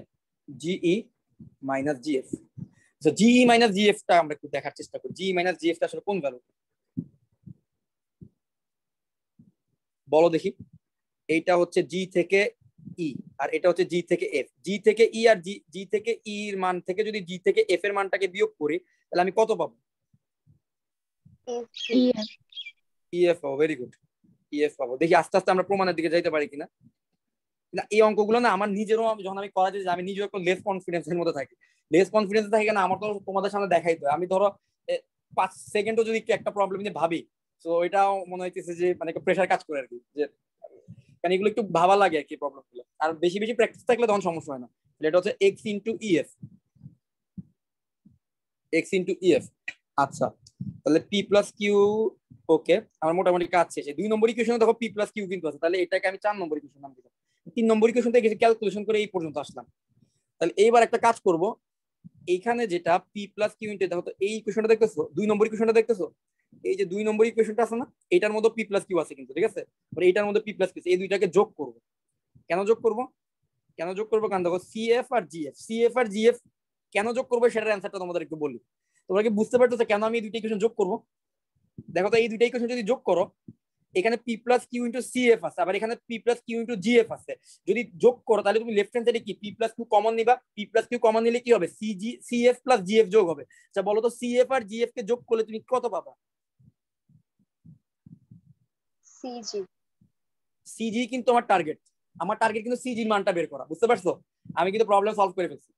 GE minus GF GE minus জিএফটা আমরা একটু দেখার চেষ্টা করি। জিই মাইনাস জিএফটা আসলে কোন ভ্যালু বলো দেখি। এইটা হচ্ছে জি থেকে ই আর এটা হচ্ছে জি থেকে এফ জি থেকে ই আর জি জি থেকে ই এর মান থেকে যদি জি থেকে এফ এর মানটাকে বিয়োগ করি তাহলে আমি কত পাবো? ইএফ পাবো ভেরি গুড ইএফ পাবো। দেখি আস্তে আস্তে আমরা প্রমাণের দিকে যাইতে পারি কিনা। না এই অঙ্কগুলো না আমার নিজেরও আমি যখন আমি করা যাই আমি নিজেও একটু লেস কনফিডেন্সের মধ্যে থাকি। লেস কনফিডেন্স থাকি না আমার তো তোমাদের সামনে দেখাই তো আমি ধরো পাঁচ সেকেন্ডও যদি একটা প্রবলেম নিয়ে ভাবি তো এটাও মনে হইতেছে যে মানে প্রেশার কাজ করে আর কি যে কারণ এগুলো একটু ভাবা লাগে আর কি প্রবলেমগুলো। আর বেশি বেশি প্র্যাকটিস থাকলে তখন সমস্যা হয় না। এটা হচ্ছে X into EF X into EF আচ্ছা তাহলে পি প্লাস কিউ ওকে আমার মোটামুটি কাজ শেষে। দুই নম্বর ইকুয়েশনে দেখো পি প্লাস কিউ কিন্তু আছে। তাহলে এটাকে আমি চার নম্বর ইকুয়েশন নাম দিলাম। তিন নম্বর ইকুয়েশন থেকে ক্যালকুলেশন করে এই পর্যন্ত আসলাম। তাহলে এইবার একটা কাজ করব। এইখানে যেটা পি প্লাস কিউ ইন্টু দেখো তো এই ইকুয়েশনটা দেখতেছো? দুই নম্বর ইকুয়েশনটা দেখতেছো? এই যে দুই নম্বর ইকুয়েশনটা আছে না, এটার মধ্যে পি প্লাস কিউ আছে কিন্তু, ঠিক আছে? মানে এইটার মধ্যে পি প্লাস কিউ এই দুইটাকে যোগ করব। কেন যোগ করব? কেন যোগ করব? কারণ দেখো সিএফ আর জিএফ সিএফ আর জিএফ কেন যোগ করব সেটার অ্যান্সারটা তোমাদের একটু বলি। তোমরা কি বুঝতে পারছ কেন আমি এই দুইটা ইকুয়েশন যোগ করব? দেখো তো, এই দুইটা ইকুয়েশন যদি যোগ করো, এখানে P plus Q into CF আছে, আবার এখানে P plus Q into GF আছে। যদি যোগ করো, তাহলে তুমি লেফট হ্যান্ড সাইডে কি? পি প্লাস কিউ কমন নিবা। পি প্লাস কিউ কমন নিলে কি হবে? সিজি সিএফ প্লাস জিএফ যোগ হবে। আচ্ছা বলো তো সিএফ আর জিএফ কে যোগ করলে তুমি কত পাবা? সিজি সিজি কিন্তু আমার টার্গেট আমার টার্গেট কিন্তু সিজির মানটা বের করা, বুঝতে পারছ? আমি কিন্তু প্রবলেম সলভ করে ফেলছি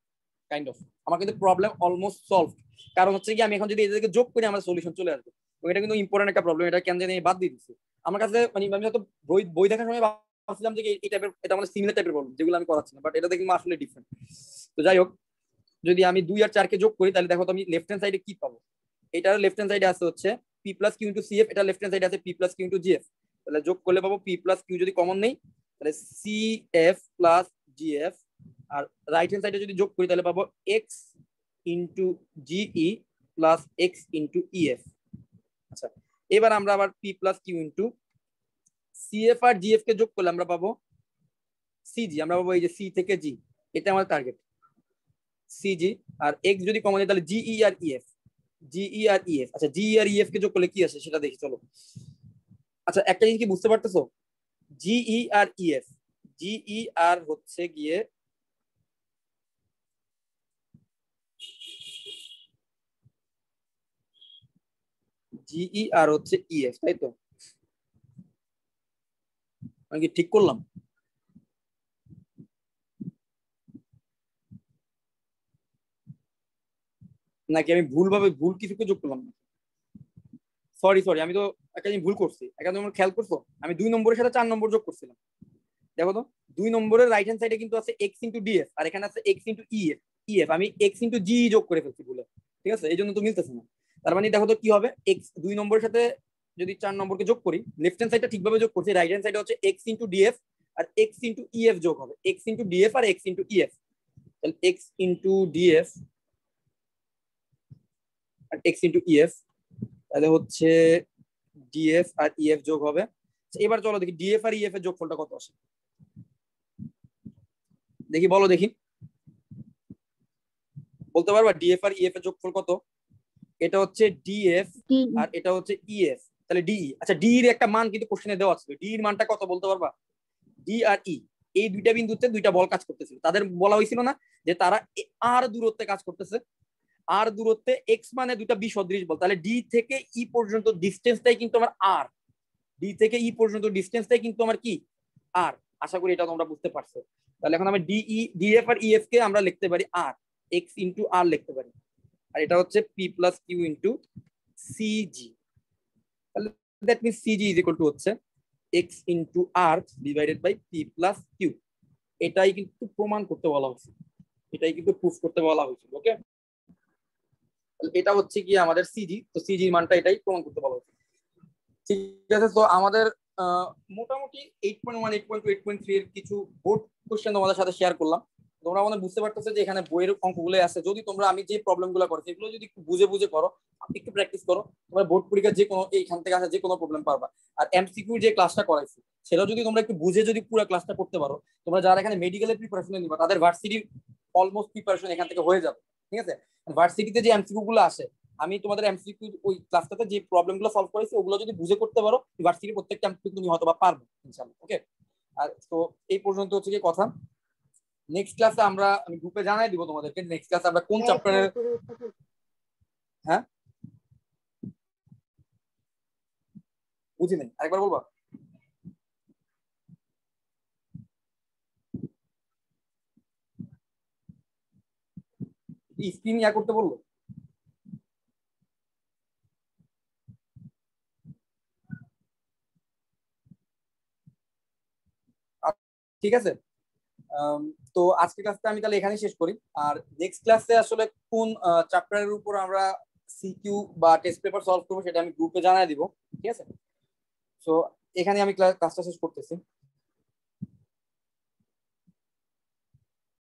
কাইন্ড অফ আমার কিন্তু প্রবলেম অলমোস্ট সলভ কারণ হচ্ছে কি, আমি এখন যদি এদেরকে যোগ করি, আমার সলিউশন চলে আসবে। এটা কিন্তু ইম্পর্টেন্ট একটা প্রবলেম এটা কেন জানি বাদ দিয়ে দিচ্ছি। আমার কাছে মানে আমি হয়তো বই বই দেখার সময় ভাবছিলাম যে এই টাইপের এটা মানে সিমিলার টাইপের প্রবলেম যেগুলো আমি করাচ্ছি না বাট এটা দেখি আসলে ডিফারেন্ট তো যাই হোক, যদি আমি দুই আর চারকে যোগ করি, তাহলে দেখো তো আমি লেফট হ্যান্ড সাইডে কি পাবো? এটার লেফট হ্যান্ড সাইডে আছে হচ্ছে P plus Q into CF এটা লেফট হ্যান্ড সাইডে আছে P plus Q into GF তাহলে যোগ করলে পাবো পি প্লাস কিউ যদি কমন নেই, তাহলে সি এফ প্লাস জিএফ আর রাইট হ্যান্ড সাইডে যদি যোগ করি তাহলে পাবো X into GE plus X into EF আচ্ছা এবার আমরা আবার P plus Q into CF আর জিএফ কে যোগ করলে আমরা পাবো সিজি আমরা পাবো এই যে সি থেকে জি এটা আমাদের টার্গেট সিজি আর এক্স যদি কমন তাহলে জিই আর ইএফ জিই আর ইএফ আচ্ছা জিই আর ইএফ কে যোগ করলে কি আসে সেটা দেখি, চলো। আচ্ছা একটা জিনিস কি বুঝতে পারতেছো? জিই আর ইএফ জিই আর হচ্ছে গিয়ে জিই আর হচ্ছে ইএফ তাই তো? আমি কি ঠিক করলাম? নাকি আমি ভুলভাবে ভুল কিছুকে যোগ করলাম? সরি সরি আমি তো একটা জিনিস ভুল করছি। একটা তোমরা খেয়াল করছ? আমি দুই নম্বরের সাথে চার নম্বর যোগ করছিলাম। দেখো তো, দুই নম্বরের রাইট হ্যান্ড সাইডে কিন্তু আছে এক্স ইন্টু ডিএফ আর এখানে আছে এক্স ইন্টু ইএফ ইএফ আমি এক্স ইন্টু জি যোগ করে ফেলছি ভুলে। ঠিক আছে? এই জন্য তো মিলতেছে না। তার মানে দেখো তো কি হবে? এক্স দুই নম্বরের সাথে যদি চার নম্বরকে যোগ করি লেফট হ্যান্ড সাইডটা ঠিকভাবে যোগ করছি রাইট হ্যান্ড সাইডে হচ্ছে এক্স ইন্টু ডিএফ আর এক্স ইন্টু ইএফ যোগ হবে। এক্স ইন্টু ডিএফ আর এক্স ইন্টু ইএফ তাহলে এক্স ইন্টু ডিএফ আর এক্স ইন্টু ইএফ তাহলে হচ্ছে ডিএফ আর ইএফ যোগ হবে। এবার চলো দেখি ডিএফ আর ইএফ এর যোগফলটা কত আসে। দেখি বলো দেখি। বলতে পারবা ডিএফ আর ইএফ এর যোগফল কত? এটা হচ্ছে ডিএফ ডি আর এটা হচ্ছে ইএফ তাহলে ডিই আচ্ছা ডি এর একটা মান কিন্তু কোশ্চেনে দেওয়া ছিল ডি এর মানটা কত বলতে পারবা? ডি আর ই এই দুইটা বিন্দুতে দুইটা বল কাজ করতেছিল। তাদের বলা হয়েছিল না যে তারা আর দূরত্বে কাজ করতেছে। আর দূরত্বে এক্স মানে দুইটা বিসদৃশ বল। তাহলে ডি থেকে ই পর্যন্ত ডিস্টেন্সটাই কিন্তু আমার আর ডি থেকে ই পর্যন্ত ডিস্টেন্সটাই কিন্তু আমার কি? আর আশা করি এটা তোমরা বুঝতে পারছ। তাহলে এখন আমি ডিই ডিএফ আর ইএফ কে আমরা লিখতে পারি আর এক্স ইন্টু আর লিখতে পারি। আর এটা হচ্ছে P plus Q into CG তাহলে that means CG is equal to হচ্ছে X into R divided by P plus Q এটাই কিন্তু প্রমাণ করতে বলা হয়েছে। এটাই কিন্তু প্রুফ করতে বলা হয়েছিল ওকে এটা হচ্ছে কি আমাদের সিজি তো সিজি মানটা এটাই প্রমাণ করতে বলা ঠিক আছে, তো আমাদের মোটামুটি eight point one eight point two eight point three এর কিছু বোর্ড কোশ্চেন তোমাদের সাথে শেয়ার করলাম। তোমরা আমাদের বুঝতে পারতেছো যে এখানে বইয়ের অঙ্কগুলো আছে। যদি তোমরা আমি যে প্রবলেমগুলো করছি, এগুলো যদি একটু বুঝে বুঝে করো, একটু প্র্যাকটিস করো, তোমরা বোর্ড পরীক্ষা যে কোনো, এইখান থেকে আসা যে কোনো প্রবলেম পারবা। আর এমসিকিউ যে ক্লাসটা করাইছি সেটা যদি তোমরা একটু বুঝে যদি পুরো ক্লাসটা করতে পারো, তোমরা যারা এখানে মেডিকেলের প্রিপারেশন নিবা, তাদের ভার্সিটির অলমোস্ট প্রিপারেশন এখান থেকে হয়ে যাবে। ঠিক আছে? ভার্সিটিতে যে এমসিকিউ গুলো আসে আমি তোমাদের এমসিকিউ ওই ক্লাসটাতে যে প্রবলেমগুলো সলভ করেছি ওগুলো যদি বুঝে করতে পারো ভার্সিটির প্রত্যেকটা এমসিকিউ তুমি হয়তো বা পারবে ইনশাআল্লাহ ওকে আর তো এই পর্যন্ত হচ্ছে কি কথা। নেক্সট ক্লাসে আমরা আমি গ্রুপে জানাই দিব তোমাদেরকে নেক্সট ক্লাসে আমরা কোন চ্যাপ্টারের হ্যাঁ বুঝি নাই আরেকবার বলবা? স্ক্রিন ইয়া করতে বলল? ঠিক আছে। তো আজকের ক্লাসটা আমি তাহলে এখানেই শেষ করি। আর নেক্সট ক্লাসে আসলে কোন চ্যাপ্টারের উপর আমরা সিকিউ বা টেস্ট পেপার সলভ করব সেটা আমি গ্রুপে জানাই দিব। ঠিক আছে? তো এখানে আমি ক্লাসটা শেষ করতেছি।